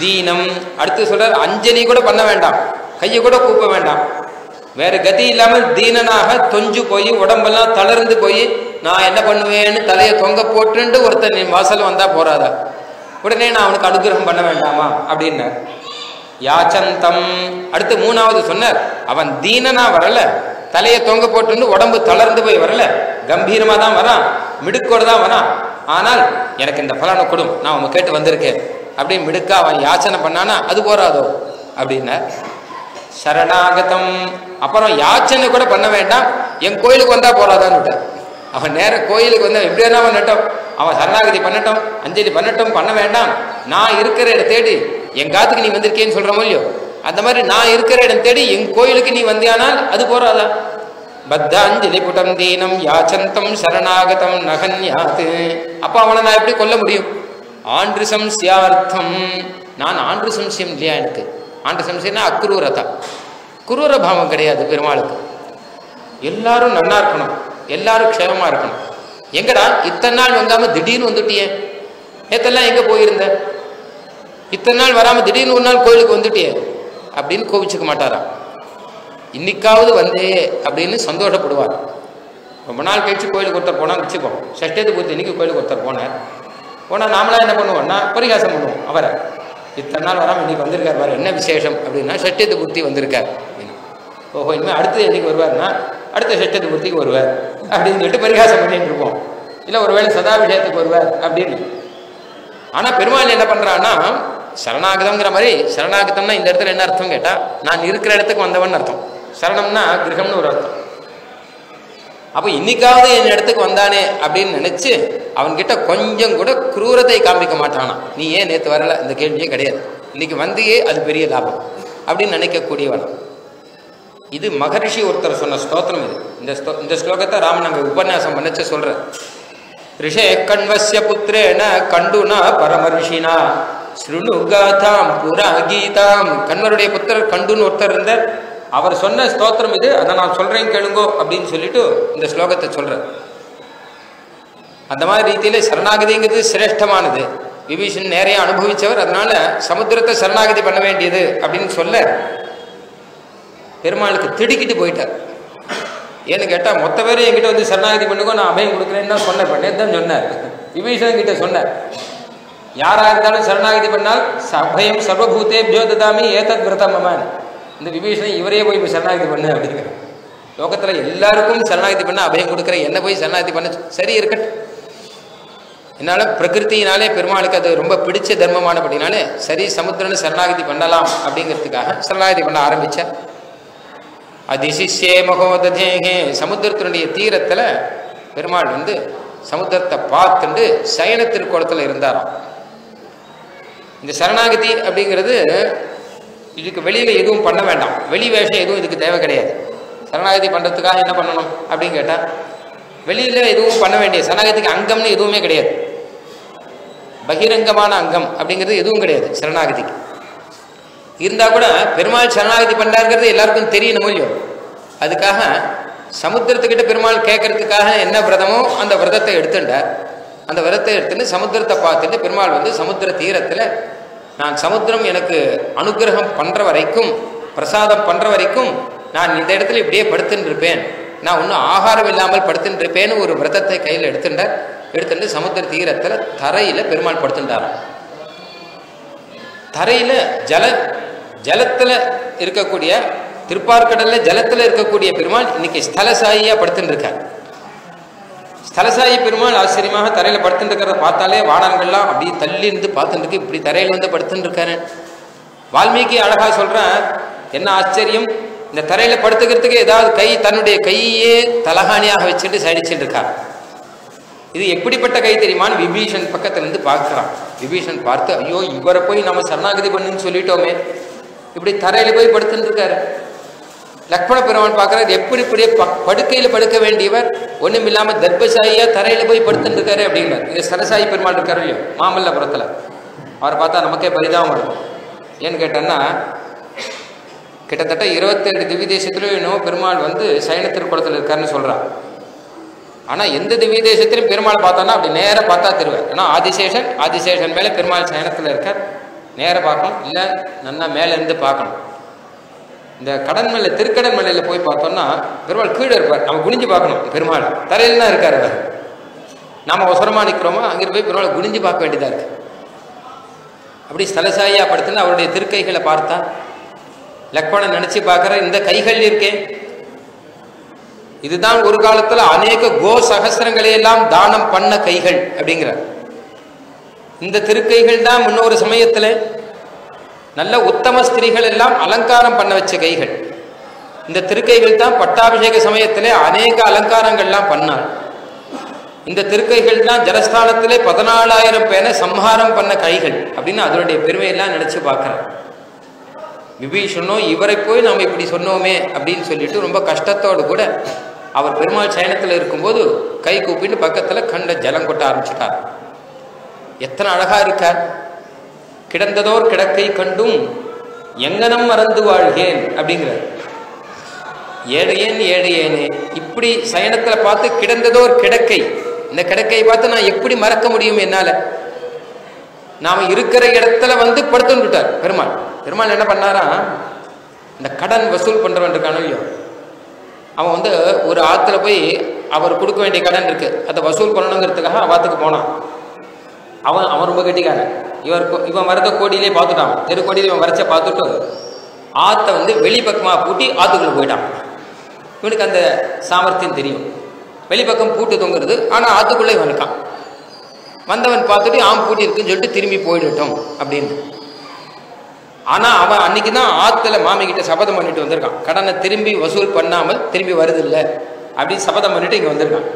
தீனம். அடுத்து சொல்கிற அஞ்சலி கூட பண்ண வேண்டாம். கையை கூட கூப்ப வேண்டாம். வேறு கதி இல்லாமல் தீனனாக தொஞ்சு போய் உடம்பெல்லாம் தளர்ந்து போய் நான் என்ன பண்ணுவேன்னு தலையை தொங்க போட்டுண்டு ஒருத்தன் என் வாசல் வந்தா போறாதா? உடனே நான் அவனுக்கு அனுகிரகம் பண்ண வேண்டாமா? அப்படின்னார் யாச்சந்தம். அடுத்து மூணாவது சொன்னார் அவன் தீனனா வரல தலையை தொங்க போட்டுன்னு உடம்பு தளர்ந்து போய் வரல கம்பீரமா தான் வரான் மிடுக்கோடு தான் வரான். ஆனால் எனக்கு இந்த பலனை கொடும் நான் உங்க கேட்டு வந்திருக்கேன். அப்படின்னு மிடுக்கா அவன் யாச்சனை பண்ணானா அது போறாதோ? அப்படின்னார் சரணாகதம். அப்புறம் யாச்சனை கூட பண்ண வேண்டாம் என் கோயிலுக்கு வந்தா போறாதான்னு விட்டார் அவன் நேர கோயிலுக்கு வந்து எப்படி அவன் நட்டோம் அவன் சரணாகதி பண்ணட்டும் அஞ்சலி பண்ணட்டும் பண்ண வேண்டாம். நான் இருக்கிற இடம் தேடி என் காத்துக்கு நீ வந்திருக்கேன்னு சொல்ற இல்லையோ? அந்த மாதிரி நான் இருக்கிற இடம் தேடி என் கோயிலுக்கு நீ வந்தியானால் அது போறாதா? பத்தாஞ்சலி புடம் தீனம் யாச்சந்தம் சரணாகதம் நகன்யாத்து அப்போ அவனை நான் எப்படி கொல்ல முடியும்? ஆண்டு சம்சியார்த்தம். நான் ஆண்டு சம்சயம் இல்லையா எனக்கு? ஆண்டு சம்சயம்னா அக்ரூரதா. குரூர பாவம் கிடையாது பெருமாளுக்கு. எல்லாரும் நன்னா இருக்கணும். எல்லாரும் க்ஷேமமாக இருக்கணும். எங்கடா இத்தனை நாள் வந்தாமல் திடீர்னு வந்துட்டியே? நேத்தெல்லாம் எங்கே போயிருந்த? இத்தனை நாள் வராமல் திடீர்னு ஒரு நாள் கோயிலுக்கு வந்துட்டியே? அப்படின்னு கோபிச்சுக்க மாட்டாராம் இன்னைக்காவது வந்தே அப்படின்னு சந்தோஷப்படுவார். ரொம்ப நாள் கழிச்சு கோயிலுக்கு ஒருத்தர் போனால் வச்சுக்கோ. சஷ்டத்து பூர்த்தி இன்னைக்கு கோயிலுக்கு ஒருத்தர் போனார். போனால் நாமளாக என்ன பண்ணுவோம்னா பரிகாசம் பண்ணுவோம் அவரை. இத்தனை நாள் வராமல் இன்னைக்கு வந்திருக்கார் வேறு என்ன விசேஷம் அப்படின்னா சஷ்டத்து பூர்த்தி வந்திருக்கார் அப்படின்னு. ஓஹோ இனிமேல் அடுத்தது என்றைக்கு வருவார்னா அடுத்த சஷ்டத்துமூர்த்திக்கு வருவார். அப்படின்னு சொல்லிட்டு பரிகாசம் பண்ணிட்டு இருப்போம். இல்லை ஒருவேளை சதாபிஷேகத்துக்கு வருவார் அப்படின்னு. ஆனால் பெருமாள் என்ன பண்ணுறான்னா சரணாகதம்ங்கிற மாதிரி சரணாகதம்னா இந்த இடத்துல என்ன அர்த்தம் கேட்டால் நான் இருக்கிற இடத்துக்கு வந்தவன் அர்த்தம். சரணம்னா கிரகம்னு ஒரு அர்த்தம். அப்போ இன்னைக்காவது என் இடத்துக்கு வந்தானே அப்படின்னு நினைச்சு அவன்கிட்ட கொஞ்சம் கூட குரூரத்தை காமிக்க மாட்டானா. நீ ஏன் நேற்று வரல? இந்த கேள்வியே கிடையாது. இன்னைக்கு வந்தியே அது பெரிய லாபம் அப்படின்னு நினைக்கக்கூடியவன். இது மகரிஷி ஒருத்தர் சொன்ன ஸ்தோத்திரம் இது. இந்த ஸ்தோ இந்த ஸ்லோகத்தை ராமன் அங்கே உபன்யாசம் பண்ணச்சு சொல்ற ரிஷே கண்வசிய புத்திரேன கண்டுனா பரமரிஷினா. ஸ்ருணு காதாம் புரா கீதாம். கண்வருடைய புத்தர் கண்டுன்னு ஒருத்தர் இருந்தார். அவர் சொன்ன ஸ்தோத்திரம் இது. அதை நான் சொல்றேன் கேளுங்கோ அப்படின்னு சொல்லிட்டு இந்த ஸ்லோகத்தை சொல்றேன் அந்த மாதிரி ரீதியில சரணாகதிங்கிறது சிரேஷ்டமானது. விபீஷன் நிறைய அனுபவிச்சவர். அதனால சமுத்திரத்தை சரணாகதி பண்ண வேண்டியது அப்படின்னு சொல்ல பெருமாளுக்கு திடுக்கிட்டு போயிட்டார். ஏன்னு கேட்டால் மொத்த பேரும் என்கிட்ட வந்து சரணாகதி பண்ணுங்க நான் அபயம் கொடுக்குறேன்னு தான் சொன்னேன். பண்ணேன் தான் சொன்னார். விபீஷன் கிட்ட சொன்னார். யாராக இருந்தாலும் சரணாகதி பண்ணால் அபயம் சர்வபூத்தே பியோததாமி ஏதத் விரதம் இந்த விபீஷன் இவரே போய் இப்போ சரணாகதி பண்ணு அப்படிங்கிற லோகத்தில் எல்லாருக்கும் சரணாகதி பண்ண அபயம் கொடுக்குற என்ன போய் சரணாகதி பண்ண சரி இருக்கட்டும். என்னால் பிரகிருத்தினாலே பெருமாளுக்கு அது ரொம்ப பிடிச்ச தர்மமானபடினாலே சரி சமுத்திரன்னு சரணாகதி பண்ணலாம் அப்படிங்கிறதுக்காக சரணாகதி பண்ண ஆரம்பித்தேன் அதிசிஷ்யே மகோதேகே சமுத்திரத்தினுடைய தீரத்தில் பெருமாள் வந்து சமுத்திரத்தை பார்த்துண்டு சயன திருக்கோலத்தில் இருந்தாராம். இந்த சரணாகதி அப்படிங்கிறது இதுக்கு வெளியில் எதுவும் பண்ண வேண்டாம். வெளி வேஷம் எதுவும் இதுக்கு தேவை கிடையாது. சரணாகதி பண்ணுறதுக்காக என்ன பண்ணணும் அப்படின்னு கேட்டால் வெளியில் எதுவும் பண்ண வேண்டிய சரணாகதிக்கு அங்கம்னு எதுவுமே கிடையாது. பகிரங்கமான அங்கம் அப்படிங்கிறது எதுவும் கிடையாது சரணாகதிக்கு. இருந்தால் கூட பெருமாள் சரணாகதி பண்ணாருங்கிறது எல்லாருக்கும் தெரியணும் இல்லையோ அதுக்காக சமுத்திரத்துக்கிட்ட பெருமாள் கேட்கறதுக்காக என்ன விரதமோ அந்த விரதத்தை எடுத்துட்டார் அந்த விரதத்தை எடுத்துட்டு சமுத்திரத்தை பார்த்துட்டு பெருமாள் வந்து சமுத்திர தீரத்தில் நான் சமுத்திரம் எனக்கு அனுகிரகம் பண்ணுற வரைக்கும் பிரசாதம் பண்ணுற வரைக்கும் நான் இந்த இடத்துல இப்படியே படுத்துன்னு இருப்பேன் நான் ஒன்றும் ஆகாரம் இல்லாமல் படுத்துன்னு இருப்பேன்னு ஒரு விரதத்தை கையில் எடுத்துட்டார் எடுத்துட்டு சமுத்திர தீரத்தில் தரையில் பெருமாள் படுத்துட்டாராம் தரையில் ஜல ஜலத்தில் இருக்கக்கூடிய திருப்பார்கடலில் ஜலத்தில் இருக்கக்கூடிய பெருமாள் இன்னைக்கு ஸ்தலசாயியாக படுத்துட்டு ஸ்தலசாயி பெருமாள் ஆச்சரியமாக தரையில் படுத்துட்டு இருக்கிறத பார்த்தாலே வானங்கள்லாம் அப்படியே தள்ளி இருந்து பார்த்துட்டுருக்கு இப்படி தரையில் வந்து படுத்துட்டுருக்காரு வால்மீகி அழகாக சொல்கிறேன் என்ன ஆச்சரியம்? இந்த தரையில் படுத்துக்கிறதுக்கு ஏதாவது கை தன்னுடைய கையே தலகாணியாக வச்சுட்டு சடிச்சுட்டு இருக்கார் இது எப்படிப்பட்ட கை தெரியுமான்னு விபீஷன் பக்கத்துலேருந்து இருந்து விபீஷன் பார்த்து ஐயோ இவரை போய் நம்ம சரணாகதி பண்ணுன்னு சொல்லிட்டோமே. இப்படி தரையில் போய் படுத்துட்டு இருக்காரு லக்ஷ்மண பெருமான் பார்க்கறாரு எப்படி இப்படியே ப படுக்கையில் படுக்க வேண்டியவர்? ஒன்றும் இல்லாமல் தர்பசாயியாக தரையில் போய் படுத்துட்டு இருக்காரு இது சரசாயி பெருமாள் இருக்காரு இல்லையோ? மாமல்லபுரத்தில். அவரை பார்த்தா நமக்கே பரிதாபம் வரும். ஏன்னு கேட்டோன்னா கிட்டத்தட்ட இருபத்தேழு திவ்ய தேசத்துலையும் இன்னும் பெருமாள் வந்து சைன திருக்குளத்தில் இருக்காருன்னு சொல்கிறான் ஆனால் எந்த திவ்ய தேசத்திலும் பெருமாள் பார்த்தோன்னா அப்படி நேராக பார்த்தா திருவார். ஏன்னா ஆதிசேஷன் ஆதிசேஷன் மேலே பெருமாள் சயனத்தில் இருக்கார். நேராக பார்க்கணும். இல்லை நல்லா மேலே இருந்து பார்க்கணும். இந்த கடன் மலை திருக்கடன் மலையில் போய் பார்த்தோம்னா பெருமாள் கீழே இருப்பார். நம்ம குனிஞ்சு பார்க்கணும். பெருமாள் தரையில் தான் இருக்கார் அவர். நாம் அவசரமாக நிற்கிறோமோ அங்கிட்டு போய் பெருமாள் குனிஞ்சு பார்க்க வேண்டியதாக இருக்கு. அப்படி ஸ்தலசாயியா படுத்துன்னு அவருடைய திருக்கைகளை பார்த்தா லக்மணன் நினச்சி பார்க்குற இந்த கைகள் இருக்கே. இதுதான் ஒரு காலத்தில் அநேக கோ சகசிரங்களை எல்லாம் தானம் பண்ண கைகள் அப்படிங்கிறார். இந்த திருக்கைகள் தான் முன்னொரு சமயத்தில் நல்ல உத்தம ஸ்திரீகள் எல்லாம் அலங்காரம் பண்ண வச்ச கைகள். இந்த திருக்கைகள் தான் பட்டாபிஷேக சமயத்தில் அநேக அலங்காரங்கள்லாம் பண்ணாள் இந்த திருக்கைகள் தான் ஜலஸ்தானத்திலே பதினாலாயிரம் பேரை சம்ஹாரம் பண்ண கைகள் அப்படின்னு அதனுடைய பெருமையெல்லாம் நினச்சி பார்க்குறேன் விபீஷணோ இவரை போய் நாம் இப்படி சொன்னோமே அப்படின்னு சொல்லிட்டு ரொம்ப கஷ்டத்தோடு கூட அவர் பெருமாள் சயனத்தில் இருக்கும்போது கை கூப்பிட்டு பக்கத்தில் கண்ட ஜலம் கொட்ட ஆரம்பிச்சுட்டார். எத்தனை அழகா இருக்கார். கிடந்ததோர் கிடக்கை கண்டும் எங்கனம் மறந்து வாழ்கேன் அப்படிங்கிறார். ஏழையேன் ஏழையேனே இப்படி சயனத்தில் பார்த்து கிடந்ததோர் கிடக்கை. இந்த கிடக்கையை பார்த்து நான் எப்படி மறக்க முடியும் என்னால்? நாம் இருக்கிற இடத்துல வந்து படுத்துட்டார் பெருமாள் பெருமாள் என்ன பண்ணாரா? இந்த கடன் வசூல் பண்ணுறவன் இருக்கானோ இல்லையோ? அவன் வந்து ஒரு ஆற்றுல போய் அவர் கொடுக்க வேண்டிய கடன் இருக்கு. அதை வசூல் பண்ணணுங்கிறதுக்காக அவாத்துக்கு போனான். அவன் அவன் ரொம்ப கெட்டிக்காரன். இவர் இவன் வரத கோடியிலே பார்த்துட்டான். தெருக்கோடியில் இவன் வரைச்ச பார்த்துட்டு ஆற்றை வந்து வெளிப்பக்கமாக பூட்டி ஆற்றுக்குள்ளே போயிட்டான். இவனுக்கு அந்த சாமர்த்தியம் தெரியும். வெளிப்பக்கம் பூட்டு தொங்குறது. ஆனால் ஆற்றுக்குள்ளே இவன் இருக்கான். வந்தவன் பார்த்துட்டு ஆம் பூட்டி இருக்குன்னு சொல்லிட்டு திரும்பி போயிடட்டும் அப்படின்னு. ஆனால் அவன் அன்னைக்கு தான் ஆற்றுல மாமிக்கிட்ட சபதம் பண்ணிட்டு வந்திருக்கான். கடனை திரும்பி வசூல் பண்ணாமல் திரும்பி வருது இல்லை அப்படின்னு சபதம் பண்ணிட்டு இங்கே வந்திருக்கான்.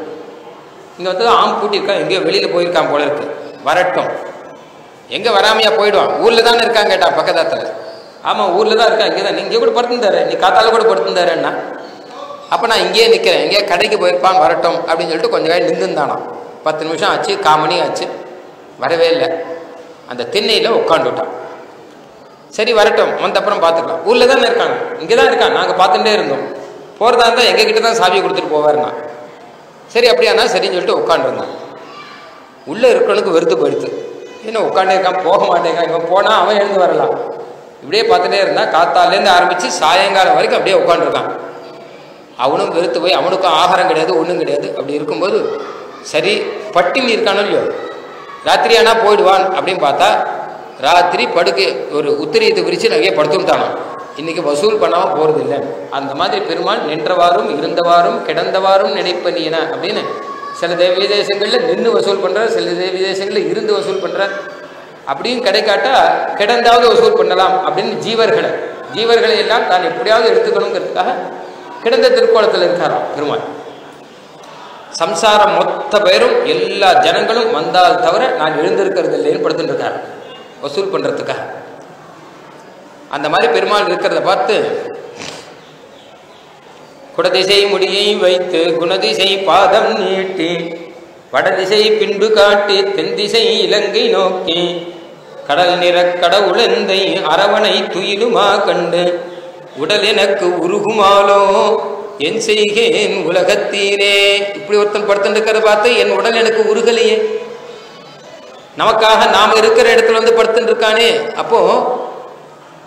இங்கே வந்து ஆம் பூட்டியிருக்கான் எங்கேயோ வெளியில் போயிருக்கான் போல இருக்குது வரட்டும். எங்கே வராமையா போயிடுவான். ஊரில் தானே இருக்கான் கேட்டான் பக்கத்தாத்தில் ஆமாம் ஊரில் தான் இருக்கான் இங்கே தான் நீங்கள் கூட படுத்துந்தாரு நீ காத்தால கூட படுத்துந்தாருன்னா அப்போ நான் இங்கேயே நிற்கிறேன் எங்கேயே கடைக்கு போயிருப்பான் வரட்டும் அப்படின்னு சொல்லிட்டு கொஞ்சம் காய் நின்றுந்தானாம் பத்து நிமிஷம் ஆச்சு கால் ஆச்சு. வரவே இல்லை. அந்த திண்ணையில் உட்காந்துட்டான் சரி வரட்டும். வந்தப்புறம் பார்த்துக்கலாம் ஊரில் தானே இருக்காங்க. இங்கே தான் இருக்கான். நாங்கள் பார்த்துட்டே இருந்தோம். போகிறதா இருந்தால் எங்ககிட்ட தான் சாவியை கொடுத்துட்டு போவாருண்ணா சரி அப்படியானா சரின்னு சொல்லிட்டு உட்காந்துருந்தான் உள்ளே இருக்கிறவனுக்கு வெறுத்து போயிடுது. என்ன உட்காண்டே இருக்கான் போக மாட்டேங்கான் இவன் போனால் அவன் எழுந்து வரலாம். இப்படியே பார்த்துட்டே இருந்தான் காத்தாலேருந்து ஆரம்பித்து சாயங்காலம் வரைக்கும் அப்படியே உட்காந்துருக்கான் அவனும் வெறுத்து போய் அவனுக்கும் ஆகாரம் கிடையாது ஒன்றும் கிடையாது. அப்படி இருக்கும்போது சரி பட்டினி இருக்கானோ இல்லையோ? ராத்திரி ஆனால் போயிடுவான் அப்படின்னு பார்த்தா ராத்திரி படுக்கை ஒரு உத்திரியத்தை விரித்து நிறைய படுத்துட்டானோ இன்றைக்கி வசூல் பண்ணாமல் போகிறது இல்லை அந்த மாதிரி பெருமாள் நின்றவாறும் இருந்தவாறும் கிடந்தவாறும் நினைப்பனியன அப்படின்னு சில தேவி தேசங்களில் நின்று வசூல் பண்றார் சில தேவி தேசங்களில் இருந்து வசூல் பண்ணுறார் அப்படின்னு கிடைக்காட்டா கிடந்தாவது வசூல் பண்ணலாம் அப்படின்னு ஜீவர்களை ஜீவர்களை எல்லாம் தான் எப்படியாவது எடுத்துக்கணுங்கிறதுக்காக கிடந்த திருக்கோலத்தில் இருக்காராம் பெருமாள். சம்சாரம் மொத்த பேரும் எல்லா ஜனங்களும் வந்தால் தவிர நான் எழுந்திருக்கிறது இல்லைன்னு படுத்துட்டு வசூல் பண்றதுக்காக. அந்த மாதிரி பெருமாள் இருக்கிறத பார்த்து குடதிசை முடியை வைத்து குணதிசை பாதம் நீட்டி வடதிசை பின்பு காட்டி தென்திசை இலங்கை நோக்கி கடல் நிற கடவுளந்தை அரவணை துயிலுமா கண்டு உடல் எனக்கு உருகுமாலோ என் செய்கேன் உலகத்தீரே இப்படி ஒருத்தன் படுத்துட்டு இருக்கிறத பார்த்து என் உடல் எனக்கு உருகலையே. நமக்காக நாம் இருக்கிற இடத்துல வந்து படுத்துட்டு இருக்கானே அப்போ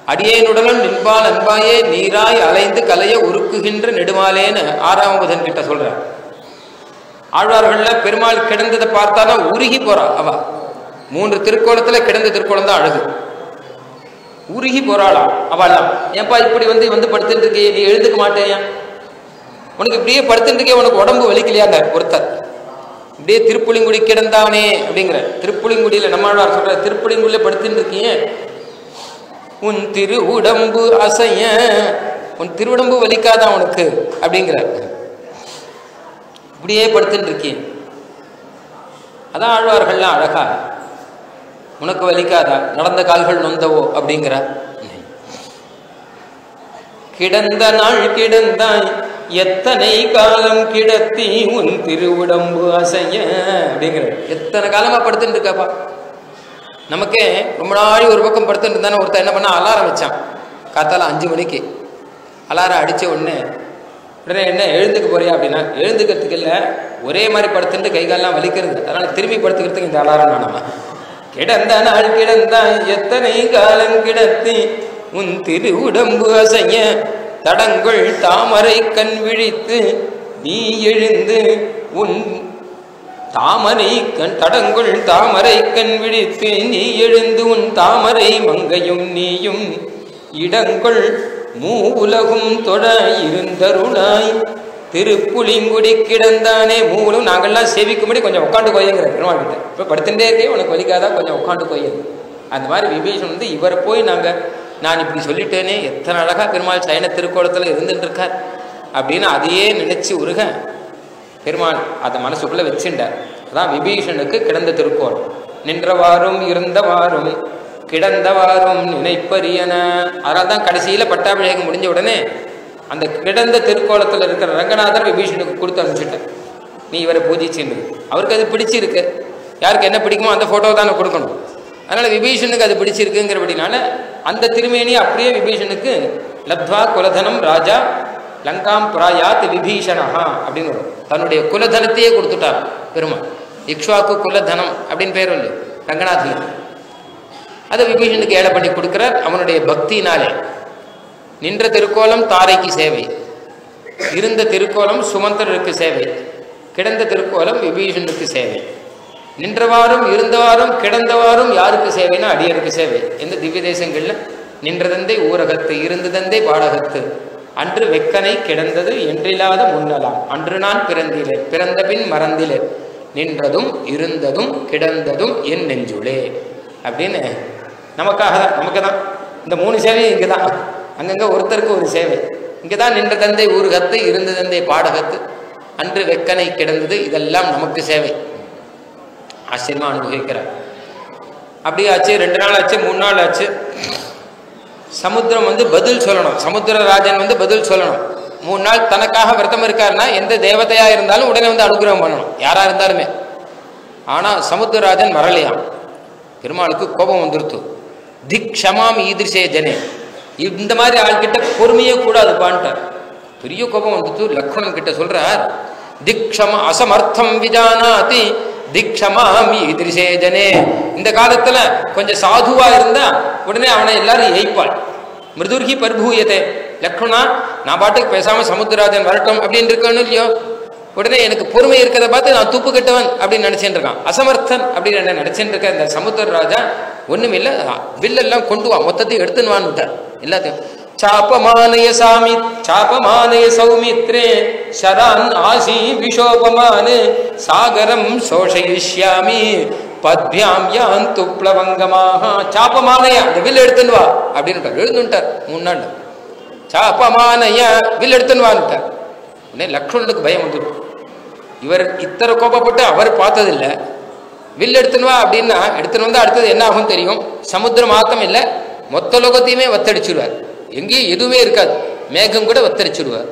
அடியேனுடலும் நின்பால் அன்பாயே நீராய் அலைந்து கலைய உருக்குகின்ற நெடுமாலேன்னு ஆறாம் புதன் கிட்ட சொல்றார். ஆழ்வார்கள்ல பெருமாள் கிடந்ததை பார்த்தாலும் உருகி போறா அவ. மூன்று திருக்கோலத்துல கிடந்த திருக்கோலம் தான் அழகு. உருகி போறாளாம் அவள்லாம் ஏன்பா இப்படி வந்து வந்து படுத்துட்டு இருக்கே நீ எழுந்துக்க மாட்டேயா? உனக்கு இப்படியே படுத்துட்டு இருக்கே உனக்கு உடம்பு வலிக்கலையா ஒருத்தர். இப்படியே திருப்புளிங்குடி கிடந்தானே அப்படிங்கிற. திருப்புளிங்குடியில நம்மாழ்வார் சொல்ற திருப்புளிங்குடியில படுத்துட்டு இருக்கீங்க உன் திரு உடம்பு அசைய. உன் திருவுடம்பு வலிக்காதா உனக்கு? அப்படிங்கிற இப்படியே படுத்துட்டு இருக்கேன். அதான் ஆழ்வார்கள்லாம் அழகா. உனக்கு வலிக்காதா? நடந்த கால்கள் நொந்தவோ? அப்படிங்கிற கிடந்த நாள் கிடந்தாய். எத்தனை காலம் கிடத்தி உன் திருவுடம்பு அசைய? அப்படிங்கிற எத்தனை காலமா படுத்துட்டு இருக்காப்பா? நமக்கு ரொம்ப நாளி ஒரு பக்கம் படுத்துட்டு இருந்தானே ஒருத்தர் என்ன பண்ண அலாரம் வச்சான். காத்தால அஞ்சு மணிக்கு. அலாரம் அடித்த உடனே உடனே என்ன எழுந்துக்க போறியா? அப்படின்னா எழுந்துக்கிறதுக்கு இல்லை ஒரே மாதிரி படுத்துட்டு கை காலெல்லாம் வலிக்கிறது. அதனால திரும்பி படுத்துக்கிறதுக்கு இந்த அலாரம் வேணாமா கிடந்த நாள் கிடந்தான் எத்தனை காலம் கிடத்தி உன் திரு உடம்பு அசைய தடங்கள் தாமரை கண் விழித்து நீ எழுந்து உன் தாமரை கண் தடங்குள் தாமரை கண் விழித்து நீ எழுந்து உன் தாமரை மங்கையும் நீயும் இடங்கள் மூ உலகும் தொட இருந்தருளாய். திருப்புலிங்குடி கிடந்தானே மூலும் நாங்கள்லாம் சேவிக்கும்படி கொஞ்சம் உட்காந்து கோயங்கிற பெருமாள் கிட்ட. இப்போ படுத்துட்டே இருக்கே உனக்கு வலிக்காதா? கொஞ்சம் உட்காந்து கோயங்க அந்த மாதிரி விபீஷன் வந்து இவரை போய் நாங்கள் நான் இப்படி சொல்லிட்டேனே எத்தனை அழகா பெருமாள் சைன திருக்கோலத்தில் இருந்துட்டு இருக்கார். அப்படின்னு அதையே நினைச்சு உருக பெருமாள் அதை மனசுக்குள்ள வச்சுட்டார். அதான் விபீஷனுக்கு கிடந்த திருக்கோள். நின்றவாறும் இருந்தவாறும் கிடந்தவாறும் நினைப்பரியன அதனால தான் கடைசியில் பட்டாபிஷேகம் முடிஞ்ச உடனே அந்த கிடந்த திருக்கோலத்தில் இருக்கிற ரங்கநாதர் விபீஷனுக்கு கொடுத்து அனுப்பிச்சிட்டார். நீ இவரை பூஜிச்சுன்னு. அவருக்கு அது பிடிச்சிருக்கு. யாருக்கு என்ன பிடிக்குமோ அந்த ஃபோட்டோ தானே கொடுக்கணும். அதனால விபீஷனுக்கு அது பிடிச்சிருக்குங்கிறபடினால அந்த திருமேனி அப்படியே விபீஷனுக்கு லத்வா குலதனம் ராஜா லங்காம் பிராயாத் விபீஷணஹா அப்படின்னு வரும் தன்னுடைய குலதனத்தையே கொடுத்துட்டார் பெருமாள். இக்ஷ்வாக்கு குலதனம் அப்படின்னு பேர் இல்லை ரங்கநாதன். அதை விபீஷனுக்கு ஏழை பண்ணி கொடுக்கிறார். அவனுடைய பக்தினாலே நின்ற திருக்கோலம் தாரைக்கு சேவை. இருந்த திருக்கோலம் சுமந்தரருக்கு சேவை. கிடந்த திருக்கோலம் விபீஷனுக்கு சேவை. நின்றவாறும் இருந்தவாறும் கிடந்தவாறும் யாருக்கு சேவைனா அடியருக்கு சேவை. எந்த திவ்ய தேசங்களில் நின்றதந்தை ஊரகத்து இருந்ததந்தை பாடகத்து. அன்று வெக்கனை கிடந்தது என்றில்லாத முன்னலாம். அன்று நான் பிறந்திலே பிறந்த பின் மறந்திலே நின்றதும் இருந்ததும் கிடந்ததும் என் நெஞ்சுளே. அப்படின்னு நமக்காக தான் நமக்கு தான் இந்த மூணு சேவையும் இங்கே தான் அங்கங்கே ஒருத்தருக்கு ஒரு சேவை. இங்கே தான் நின்ற தந்தை ஊருகத்து இருந்த தந்தை பாடகத்து அன்று வெக்கனை கிடந்தது இதெல்லாம் நமக்கு சேவை. ஆச்சரியமா அனுபவிக்கிறார். அப்படியே ஆச்சு ரெண்டு நாள் ஆச்சு மூணு நாள் ஆச்சு. சமுத்திரம் வந்து பதில் சொல்லணும். சமுத்திரராஜன் வந்து பதில் சொல்லணும். மூணு நாள் தனக்காக விரதம் இருக்காருன்னா எந்த தேவதையா இருந்தாலும் உடனே வந்து அனுகிரகம் பண்ணணும். யாரா இருந்தாலுமே. ஆனா சமுத்திரராஜன் வரலையாம். பெருமாளுக்கு கோபம் வந்துருத்து. திக் ஷமாம் ஈதிர்ஷே ஜனே. இந்த மாதிரி ஆள்கிட்ட பொறுமையே கூடாதுப்பான்ட்டார் பெரிய கோபம் வந்துட்டு லக்ஷ்மணன் கிட்ட சொல்றார் திக்ஷம அசமர்த்தம் விஜானாதி திக்ஷமாமி ஈதிர்ஷே ஜனே இந்த காலத்துல கொஞ்சம் சாதுவா இருந்தா உடனே அவனை எல்லாரும் ஏய்ப்பாள். மிருதுர்கி பர்பூயத்தை லக்ஷ்மணா நான் பாட்டுக்கு பேசாம சமுத்திரராஜன் வரட்டும் அப்படின்னு இருக்கணும் இல்லையோ? உடனே எனக்கு பொறுமை இருக்கிறத பார்த்து நான் துப்பு கட்டவன் அப்படின்னு நினைச்சிட்டு இருக்கான். அசமர்த்தன் அப்படின்னு என்ன நினைச்சிட்டு இருக்க? இந்த சமுத்திரராஜா ஒண்ணுமில்ல வில்லெல்லாம் கொண்டு வா மொத்தத்தையும் எடுத்துன்னு வான்னு விட்டார். எல்லாத்தையும் சாபமானய சாமி சாபமானய சௌமித்ரே சரான் ஆசி விஷோபமான் சாகரம் சோஷயிஷ்யாமி பத்யாம் யான் துப்ளவங்கமாக சாபமானய அந்த வில் எடுத்துன்னு வா அப்படின்னு எழுந்துட்டார் முன்னாண்டு சாபமானய வில் எடுத்துன்னு வான்ட்டார் உடனே லக்ஷ்மணனுக்கு பயம் வந்துடும் இவர் இத்தனை கோபப்பட்டு அவர் பார்த்ததில்லை. வில் எடுத்துன்னு வா அப்படின்னா எடுத்துன்னு வந்தால் அடுத்தது என்ன ஆகும் தெரியும். சமுத்திரம் மாத்தம் இல்லை. மொத்த லோகத்தையுமே ஒத்தடிச்சிடுவார் எங்கேயும் எதுவுமே இருக்காது. மேகம் கூட ஒத்தரிச்சிடுவார்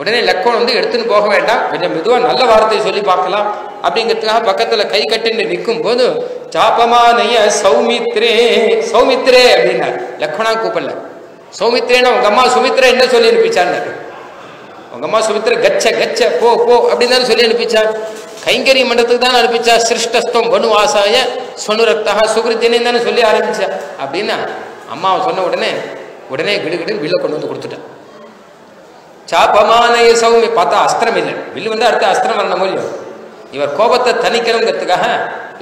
உடனே லக்கோன் வந்து எடுத்துன்னு போக வேண்டாம். கொஞ்சம் மெதுவாக நல்ல வார்த்தையை சொல்லி பார்க்கலாம். அப்படிங்கிறதுக்காக பக்கத்தில் கை கட்டின்னு நிற்கும் போது சாப்பமானைய சௌமித்ரே சௌமித்ரே அப்படின்னார். லக்ஷ்மணா கூப்பிடல. சௌமித்ரேன்னா உங்க அம்மா சுமித்ரா என்ன சொல்லி அனுப்பிச்சான்னு உங்க அம்மா சுமித்ரா கச்ச கச்ச போ போ அப்படின்னு தானே சொல்லி அனுப்பிச்சா. கைங்கரிய மண்டத்துக்கு தான் அனுப்பிச்சா. சிருஷ்டஸ்தம் வனுவாசாய சொனுரக்தா சுகிருத்தினே தானே சொல்லி ஆரம்பிச்சா. அப்படின்னா அம்மாவை சொன்ன உடனே உடனே கிடுகிடு வில்லை கொண்டு வந்து கொடுத்துட்டான். சாப்பமானய சௌமி பார்த்தா அஸ்திரம் இல்லை. வில்லு வந்து அடுத்த அஸ்திரம் வரணும் மூலியம் இவர் கோபத்தை தணிக்கணுங்கிறதுக்காக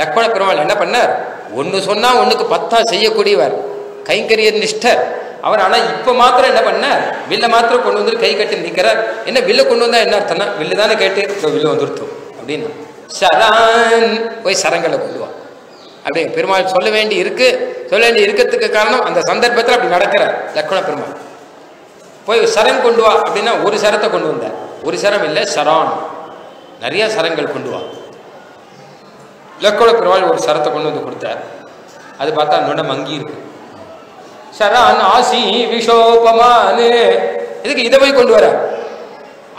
லக்மண பெருமாள் என்ன பண்ணார்? ஒன்று சொன்னால் ஒன்றுக்கு பத்தா செய்யக்கூடியவர் கைங்கரிய நிஷ்டர். அவர் ஆனால் இப்போ மாத்திரம் என்ன பண்ணார்? வில்லை மாத்திரம் கொண்டு வந்து கை கட்டி நிற்கிறார். என்ன வில்லு கொண்டு வந்தால் என்ன அர்த்தம்னா வில்லு தானே கேட்டு இப்போ வில்லு வந்துருத்தோம். அப்படின்னு சரான் போய் சரங்களை கொள்ளுவான் அப்படி பெருமாள் சொல்ல வேண்டி இருக்கு சொல்ல வேண்டி இருக்கிறதுக்கு காரணம் அந்த சந்தர்ப்பத்தில் அப்படி நடக்கிறார் லக்ஷ்மண பெருமாள். போய் சரம் கொண்டு வா அப்படின்னா ஒரு சரத்தை கொண்டு வந்தார் ஒரு சரம் இல்லை சரான். நிறைய சரங்கள் கொண்டு வா. லக்கோட பெருமாள் ஒரு சரத்தை கொண்டு வந்து கொடுத்தார். அது பார்த்தா நுண மங்கி இருக்கு. சரான் ஆசி விஷோபமானு இதுக்கு இதை போய் கொண்டு வர?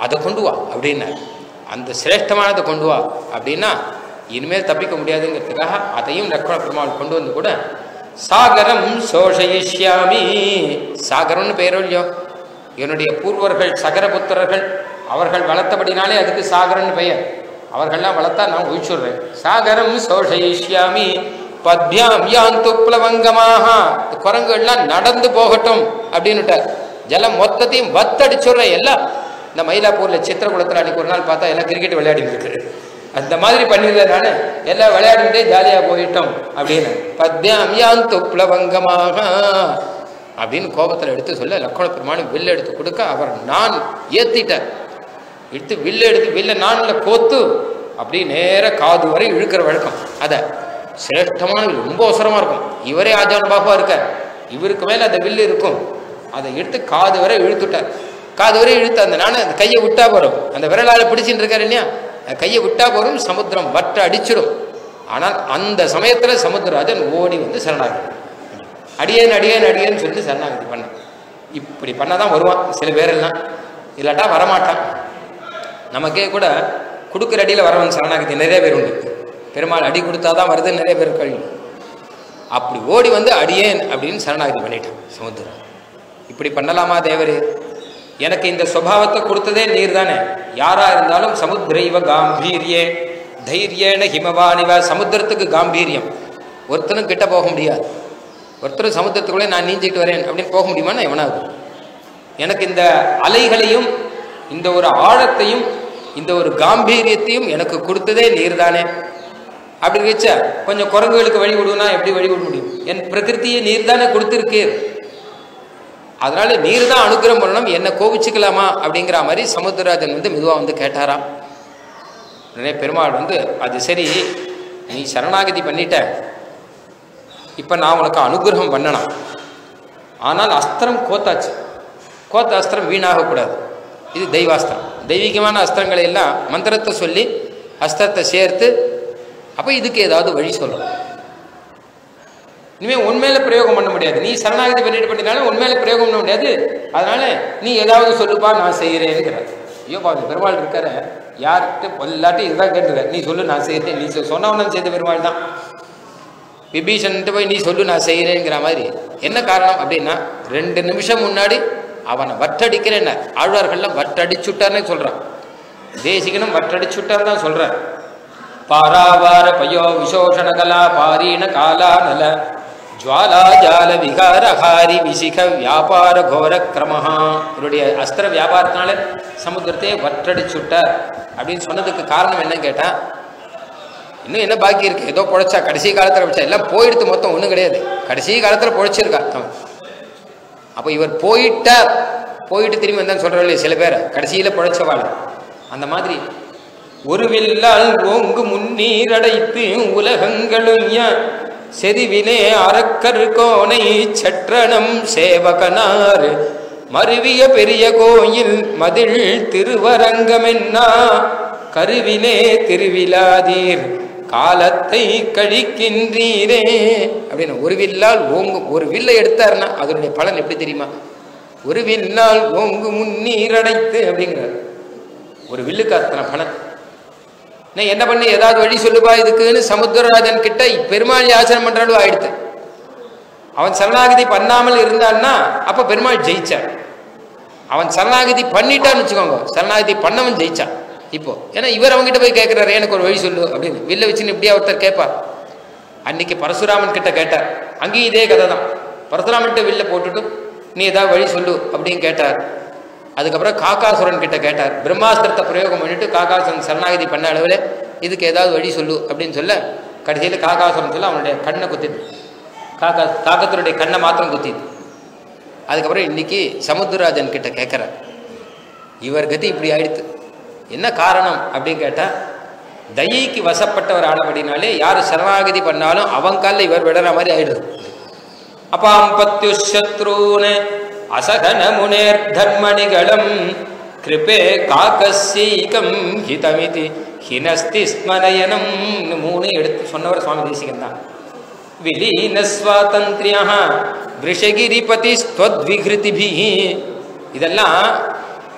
அதை கொண்டு வா அப்படின்னா அந்த சிரேஷ்டமானதை கொண்டு வா அப்படின்னா இனிமேல் தப்பிக்க முடியாதுங்கிறதுக்காக அதையும் லக்ஷ்மண பெருமாள் கொண்டு வந்து கூட சாகரம் சோஷயிஷ்யாமி. சாகரம்னு பெயரோ இல்லையோ? என்னுடைய பூர்வர்கள் சகரபுத்திரர்கள் அவர்கள் வளர்த்தபடினாலே அதுக்கு சாகரம்னு பெயர். அவர்கள்லாம் வளர்த்தா நான் ஒழிச்சுடுறேன் சாகரம் சோஷயிஷ்யாமி. பத்யாம் யான் துப்ளவங்கமாக குரங்குகள்லாம் நடந்து போகட்டும் அப்படின்னுட்டார். ஜலம் மொத்தத்தையும் வத்தடிச்சுடுறேன் எல்லாம். இந்த மயிலாப்பூரில் சித்திரகுளத்தில் அன்றைக்கி ஒரு நாள் பார்த்தா எல்லாம் கிரிக்கெட் விளையாடிட்டு இருக்கு அந்த மாதிரி பண்ணியிருந்தேன் நான் எல்லாம் விளையாடிட்டே ஜாலியாக போயிட்டோம் அப்படின்னு. பத்யாம் யாந்து பிளவங்கமாக அப்படின்னு கோபத்தில் எடுத்து சொல்ல லக்ஷ்மண பெருமாள் வில்ல எடுத்து கொடுக்க அவர் நான் ஏற்றிட்டார் எடுத்து வில்ல எடுத்து வில்ல நானில் கோத்து அப்படி நேர காது வரை இழுக்கிற வழக்கம். அதை சிரேஷ்டமான ரொம்ப அவசரமாக இருக்கும். இவரே ஆஜான் பாபா இருக்கார். இவருக்கு மேலே அந்த வில்லு இருக்கும். அதை எடுத்து காது வரை இழுத்துட்டார். காது வரை இழுத்து அந்த நானே அந்த கையை விட்டா போகிறோம் அந்த விரலால் பிடிச்சின்னு இருக்கார் இல்லையா? கையை விட்டா போதும் சமுத்திரம் வட்ட அடிச்சிடும். ஆனால் அந்த சமயத்தில் சமுத்திரராஜன் ஓடி வந்து சரணாகி. அடியேன் அடியேன் அடியேன்னு சொல்லி சரணாகதி பண்ண இப்படி பண்ணாதான் வருவான் சில பேரெல்லாம். இல்லாட்டா வரமாட்டான். நமக்கே கூட கொடுக்குற அடியில் வரவன் சரணாகதி நிறைய பேர் உண்டு. பெருமாள் அடி கொடுத்தாதான் வருதுன்னு நிறைய பேர் கழிவு அப்படி ஓடி வந்து அடியேன் அப்படின்னு சரணாகதி பண்ணிட்டான் சமுத்திரம் இப்படி பண்ணலாமா தேவரே? எனக்கு இந்த சுவாவத்தை கொடுத்ததே நீர் தானே? யாரா இருந்தாலும் சமுத்திரைவ காம்பீரியே. தைரியேன ஹிமவானிவ சமுத்திரத்துக்கு காம்பீரியம். ஒருத்தனும் கிட்ட போக முடியாது. ஒருத்தரும் சமுத்திரத்துக்குள்ளே நான் நீஞ்சிட்டு வரேன் அப்படின்னு போக முடியுமான்னு எவனாவது? எனக்கு இந்த அலைகளையும் இந்த ஒரு ஆழத்தையும் இந்த ஒரு காம்பீரியத்தையும் எனக்கு கொடுத்ததே நீர் தானே? அப்படி வச்ச கொஞ்சம் குரங்குகளுக்கு வழி விடுனா எப்படி வழி விட முடியும்? என் பிரகிருத்தியை நீர் தானே கொடுத்திருக்கீர் அதனால நீர் தான் அனுகிரகம் பண்ணணும் என்னை கோபிச்சுக்கலாமா அப்படிங்கிற மாதிரி சமுத்திரராஜன் வந்து மெதுவாக வந்து கேட்டாராம். உடனே பெருமாள் வந்து அது சரி நீ சரணாகதி பண்ணிட்ட. இப்போ நான் உனக்கு அனுகிரகம் பண்ணணும். ஆனால் அஸ்திரம் கோத்தாச்சு. கோத்த அஸ்திரம் வீணாகக்கூடாது. இது தெய்வாஸ்திரம். தெய்வீகமான அஸ்திரங்களை எல்லாம் மந்திரத்தை சொல்லி அஸ்திரத்தை சேர்த்து அப்போ இதுக்கு ஏதாவது வழி சொல்லணும். இனிமேல் உண்மையில பிரயோகம் பண்ண முடியாது. நீ சரணாகதி பண்ணிட்டு பண்ணினாலும் உண்மையில பிரயோகம் பண்ண முடியாது. அதனால நீ ஏதாவது சொல்லுப்பா நான் செய்கிறேங்கிற ஐயோ பாரு பெருமாள் இருக்கிற யார்கிட்ட எல்லாட்டையும் இதுதான் கேட்டுருக்க நீ சொல்லு நான் செய்கிறேன் நீ சொன்னவனும் செய்த பெருமாள் தான். விபீஷன்ட்டு போய் நீ சொல்லு நான் செய்கிறேங்கிற மாதிரி. என்ன காரணம் அப்படின்னா ரெண்டு நிமிஷம் முன்னாடி அவனை வட்டடிக்கிறேன் ஆழ்வார்கள்லாம் வட்டடிச்சுட்டார்னே சொல்கிறான் தேசிகனும் வட்டடிச்சுட்டார் தான் சொல்கிறார் பாராவார பயோ விசோஷணகலா பாரீன காலா நல ஜுவாலாஜால விகாரஹாரி விசிக வியாபார கோர கிரமஹா இவருடைய அஸ்திர வியாபாரத்தினால சமுத்திரத்தையே வற்றடிச்சுட்டார் அப்படின்னு சொன்னதுக்கு காரணம் என்னன்னு கேட்டால் இன்னும் என்ன பாக்கி இருக்கு? ஏதோ பொழைச்சா கடைசி காலத்தில் பிடிச்சா எல்லாம் போயிடுத்து மொத்தம் ஒன்றும் கிடையாது. கடைசி காலத்தில் பொழைச்சிருக்கா. அவன் அப்போ இவர் போயிட்டார் போயிட்டு திரும்பி வந்தான்னு இல்லையா சில பேர். கடைசியில் பொழைச்சவாள். அந்த மாதிரி ஒரு வில்லால் ஓங்கு முன்னீரடைத்து உலகங்களும் செறிவிலே அறக்கர் கோணை சற்றணம் சேவகனார் மருவிய பெரிய கோயில் மதில் திருவரங்கமென்னா கருவிலே திருவிழாதீர். காலத்தை கழிக்கின்றீரே. அப்படின்னு ஒரு வில்லால் ஓங்கும் ஒரு வில்லை எடுத்தாருன்னா அதனுடைய பலன் எப்படி தெரியுமா? ஒரு வில்லால் ஓங்கு முன்னீரடைத்து அப்படிங்கிறார். ஒரு வில்லுக்கு அத்தனை பலன். நான் என்ன பண்ணி ஏதாவது வழி சொல்லுப்பா இதுக்குன்னு சமுத்திரராஜன் கிட்ட பெருமாள் யாசனம் பண்ணுறாலும் ஆயிடுத்து. அவன் சரணாகதி பண்ணாமல் இருந்தான்னா அப்போ பெருமாள் ஜெயிச்சான் அவன் சரணாகதி பண்ணிட்டான்னு வச்சுக்கோங்க. சரணாகதி பண்ணவன் ஜெயிச்சான். இப்போ ஏன்னா இவர் அவங்ககிட்ட போய் கேட்குறாரு எனக்கு ஒரு வழி சொல்லு? அப்படின்னு. வில்ல வச்சுன்னு இப்படியா ஒருத்தர் கேட்பார் அன்னைக்கு பரசுராமன் கிட்ட கேட்டார். அங்கேயும் இதே கதை தான் பரசுராமன்கிட்ட வில்ல போட்டுட்டு நீ ஏதாவது வழி சொல்லு அப்படின்னு கேட்டார். அதுக்கப்புறம் காக்காசுரன் கிட்ட கேட்டார். பிரம்மாஸ்திரத்தை பிரயோகம் பண்ணிட்டு காக்காசுரன் சரணாகதி பண்ண அளவில் இதுக்கு ஏதாவது வழி சொல்லு அப்படின்னு சொல்ல கடைசியில் காக்காசுரன் சொல்ல அவனுடைய கண்ணை குத்திது காக்கா காக்கத்தருடைய கண்ணை மாத்திரம் குத்திது அதுக்கப்புறம் இன்னைக்கு சமுத்திரராஜன் கிட்ட கேட்குறார். இவர் கதி இப்படி ஆயிடுத்து. என்ன காரணம் அப்படின்னு கேட்டால் தயைக்கு வசப்பட்டவர் ஆனபடினாலே யார் சரணாகதி பண்ணாலும் அவன் காலில் இவர் விடுற மாதிரி ஆயிடுது. அப்பாம் சத்ருன்னு அசகன முனேர் தர்மணிகளம் கிருபே காக்கசீகம் ஹிதமிதி ஹினஸ்தி ஸ்மரயனம் மூணு எடுத்து சொன்னவர் சுவாமி தேசிகன் தான். விலீன சுவாதந்திரியா விஷகிரிபதி ஸ்வத்விகிருதிபி இதெல்லாம்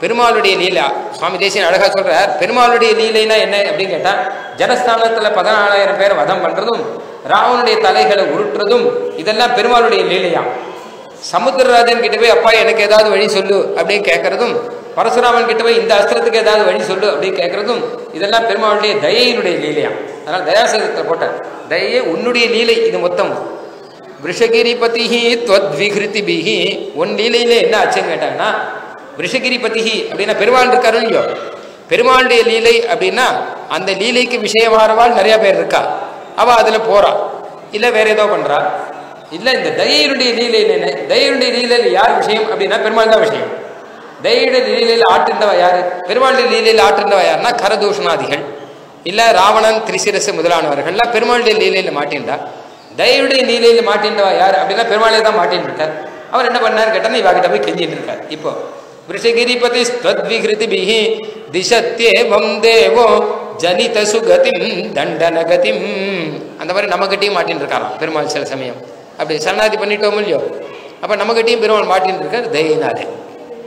பெருமாளுடைய லீலா. சுவாமி தேசியன் அழகா சொல்கிறார் பெருமாளுடைய லீலைனா என்ன? அப்படின்னு கேட்டால் ஜனஸ்தானத்தில் பதினாலாயிரம் பேர் வதம் பண்ணுறதும் ராவனுடைய தலைகளை உருட்டுறதும் இதெல்லாம் பெருமாளுடைய லீலையா சமுத்திரராஜன் கிட்ட போய் அப்பா எனக்கு ஏதாவது வழி சொல்லு அப்படின்னு கேட்கறதும் பரசுராமன் கிட்ட போய் இந்த அஸ்திரத்துக்கு ஏதாவது வழி சொல்லு அப்படின்னு கேட்கறதும் இதெல்லாம் பெருமாளுடைய தயையினுடைய லீலையா அதனால தயாசகத்தை போட்டார். தயையே உன்னுடைய லீலை இது மொத்தம். விஷகிரிபதிஹி துவத்விகிருதிபிஹி உன் லீலையில என்ன ஆச்சுன்னு கேட்டாங்கன்னா விஷகிரிபதிஹி அப்படின்னா பெருமாள் இருக்காரு இல்லையோ? பெருமாளுடைய லீலை அப்படின்னா அந்த லீலைக்கு விஷயமானவாள் நிறைய பேர் இருக்கா? அவள் அதுல போறா. இல்லை வேற ஏதோ பண்றா? இல்லை இந்த தயையினுடைய லீலையில் என்ன தயையுடைய லீலையில் யார் விஷயம்? அப்படின்னா பெருமாள் தான் விஷயம். தயையுடைய லீலையில் ஆட்டுண்டவ யாரு? பெருமாளுடைய லீலையில் ஆட்டுண்டவ யாருன்னா கரதூஷணாதிகள். இல்லை ராவணன் திரிசிரசு முதலானவர்கள்லாம் பெருமாளுடைய லீலையில் மாட்டின்றா. தயவுடைய நீலையில் மாட்டின்றவா யார்? அப்படின்னா பெருமாளே தான் மாட்டின்னு இருக்கார் அவர் என்ன பண்ணார் கேட்டா இவாகிட்ட போய் கெஞ்சிட்டு இருக்கார் இப்போ விஷகிரிபதி ஸ்வத்விகிருதிபிஹி திசத்தேவம் தேவோ ஜனித சுகதிம் தண்டனகதிம். அந்த மாதிரி நம்மகிட்டையும் மாட்டின்னு இருக்காராம் பெருமாள் சில சமயம். அப்படி சரணாதி பண்ணிட்டோம் இல்லையோ? அப்போ நம்மகிட்டையும் பெருமாள் மாட்டின்னு இருக்கார் தயினாலே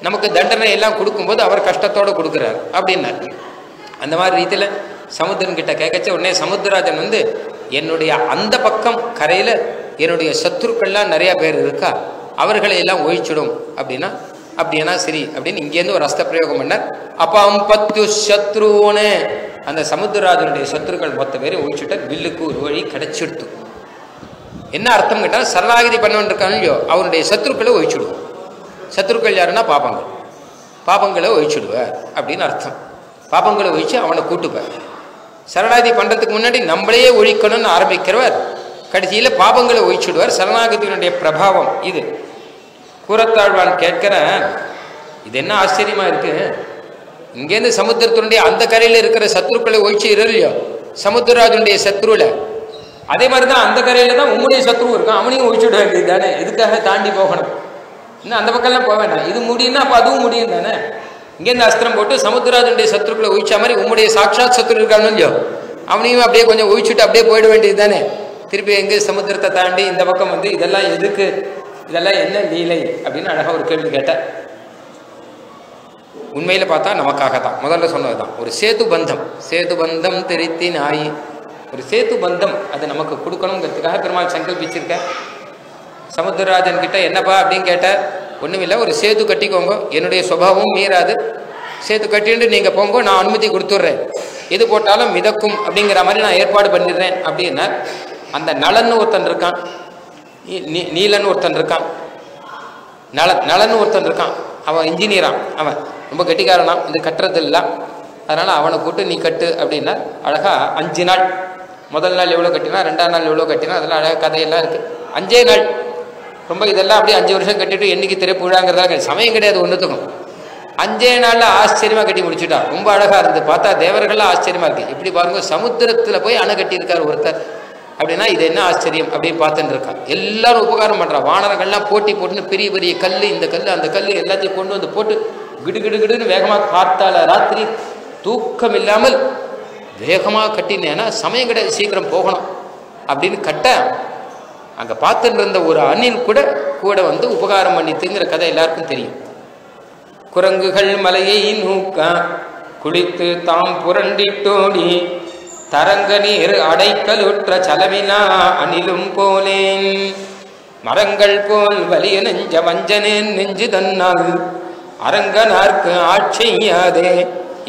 நமக்கு தண்டனை எல்லாம் கொடுக்கும்போது அவர் கஷ்டத்தோடு கொடுக்குறார் அப்படின்னார். அந்த மாதிரி ரீதியில் சமுத்திரன் கிட்ட கேட்கச்ச உடனே சமுத்திரராஜன் வந்து என்னுடைய அந்த பக்கம் கரையில் என்னுடைய சத்துருக்கள்லாம் நிறையா பேர் இருக்கா? அவர்களை எல்லாம் ஒழிச்சிடும். அப்படின்னா அப்படின்னா சரி அப்படின்னு இங்கேருந்து ஒரு அஸ்த பிரயோகம் பண்ணார். அப்போ பத்து சத்ருன்னு அந்த சமுத்திரராஜனுடைய சத்துருக்கள் மொத்த பேரையும் ஒழிச்சுட்டார் வில்லுக்கு ஒரு வழி கிடைச்சிடுத்து. என்ன அர்த்தம் கேட்டால் சரணாகதி பண்ணவன் இருக்கான் இல்லையோ அவனுடைய சத்துருக்களை ஒழிச்சுடுவோம் சத்துருக்கள் யாருன்னா பாபங்கள். பாபங்களை ஒழிச்சுடுவார் அப்படின்னு அர்த்தம். பாபங்களை ஒழிச்சு அவனை கூட்டுப்பார் சரணாகதி பண்ணுறதுக்கு முன்னாடி நம்மளையே ஒழிக்கணும்னு ஆரம்பிக்கிறவர் கடைசியில் பாபங்களை ஒழிச்சுடுவார். சரணாகதியினுடைய பிரபாவம் இது. கூறத்தாழ்வான் கேட்கிறேன் இது என்ன ஆச்சரியமாக இருக்கு? இங்கேருந்து சமுத்திரத்தினுடைய அந்த கரையில் இருக்கிற சத்ருக்களை ஒழிச்சு இல்லையோ சமுத்திரராஜனுடைய சத்ருவில் அதே மாதிரி தான் அந்த கரையில தான் உங்களுடைய சத்ரு இருக்கான். அவனையும் ஒழிச்சுட வேண்டியது தானே? எதுக்காக தாண்டி போகணும்? இன்னும் அந்த பக்கம்லாம் போக வேண்டாம். இது முடியும்னா அப்போ அதுவும் முடியும் தானே? இங்கேருந்து அஸ்திரம் போட்டு சமுத்திரராஜனுடைய சத்ருக்களை ஒழிச்ச மாதிரி உங்களுடைய சாட்சாத் சத்ரு இருக்கானோ இல்லையோ அவனையும் அப்படியே கொஞ்சம் ஒழிச்சுட்டு அப்படியே போயிட வேண்டியது தானே? திருப்பி எங்கே சமுத்திரத்தை தாண்டி இந்த பக்கம் வந்து இதெல்லாம் எதுக்கு? இதெல்லாம் என்ன லீலை? அப்படின்னு அழகாக ஒரு கேள்வி கேட்டேன் உண்மையில் பார்த்தா நமக்காக தான் முதல்ல சொன்னது தான் ஒரு சேது பந்தம். சேது பந்தம் திருத்தி நாய் ஒரு சேத்து பந்தம் அது நமக்கு கொடுக்கணுங்கிறதுக்காக பெருமாள் சங்கல்பிச்சிருக்க. சமுத்திரராஜன் கிட்ட என்னப்பா? அப்படின்னு கேட்டார் ஒன்றுமில்லை ஒரு சேது கட்டிக்கோங்க. என்னுடைய சுபாவம் மீறாது. சேத்து கட்டிட்டு நீங்கள் போங்க நான் அனுமதி கொடுத்துட்றேன். எது போட்டாலும் மிதக்கும் அப்படிங்கிற மாதிரி நான் ஏற்பாடு பண்ணிடுறேன் அப்படின்னா அந்த நலன்னு ஒருத்தன் இருக்கான். நீ- நீலன்னு ஒருத்தன் இருக்கான். நல நலன்னு ஒருத்தன் இருக்கான். அவன் இன்ஜினியரான் அவன் ரொம்ப கெட்டிக்காரனாம். இது கட்டுறது இல்லை அதனால் அவனை கூட்டு நீ கட்டு அப்படின்னா அழகாக அஞ்சு நாள் முதல் நாள் எவ்வளோ கட்டினா ரெண்டாம் நாள் எவ்வளோ கட்டினா அதெல்லாம் அழகாக கதையெல்லாம் இருக்குது அஞ்சே நாள். ரொம்ப இதெல்லாம் அப்படியே அஞ்சு வருஷம் கட்டிட்டு என்னைக்கு திறப்பு விழாங்கிறதால சமயம் கிடையாது ஒன்றுத்துக்கும் அஞ்சே நாளில் ஆச்சரியமாக கட்டி முடிச்சுட்டா. ரொம்ப அழகாக இருந்து பார்த்தா தேவர்கள்லாம் ஆச்சரியமாக இருக்குது இப்படி பாருங்க சமுத்திரத்தில் போய் அணை கட்டியிருக்கார் ஒருத்தர். அப்படின்னா இது என்ன ஆச்சரியம் அப்படின்னு பார்த்துட்டு இருக்கான். எல்லாரும் உபகாரம் பண்ணுறான் வானரங்கள்லாம் போட்டி போட்டுன்னு பெரிய பெரிய கல் இந்த கல் அந்த கல் எல்லாத்தையும் கொண்டு வந்து போட்டு கிடு கிடு கிடுன்னு வேகமாக காத்தால ராத்திரி தூக்கம் இல்லாமல் வேகமாக கட்டினேன்னா சமயம் கிடையாது சீக்கிரம் போகணும் அப்படின்னு கட்ட அங்கே பார்த்துட்டு இருந்த ஒரு அணில் கூட கூட வந்து உபகாரம் பண்ணித்துங்கிற கதை எல்லாருக்கும் தெரியும். குரங்குகள் மலையை நூக்க குளித்து தாம் புரண்டிட்டோடி தரங்க நீர் அடைக்கலுற்ற சலவினா அணிலும் போலேன். மரங்கள் போல் வலிய நெஞ்ச வஞ்சனேன் நெஞ்சு தன்னால் அரங்கனார்க்கு ஆட்சியாதே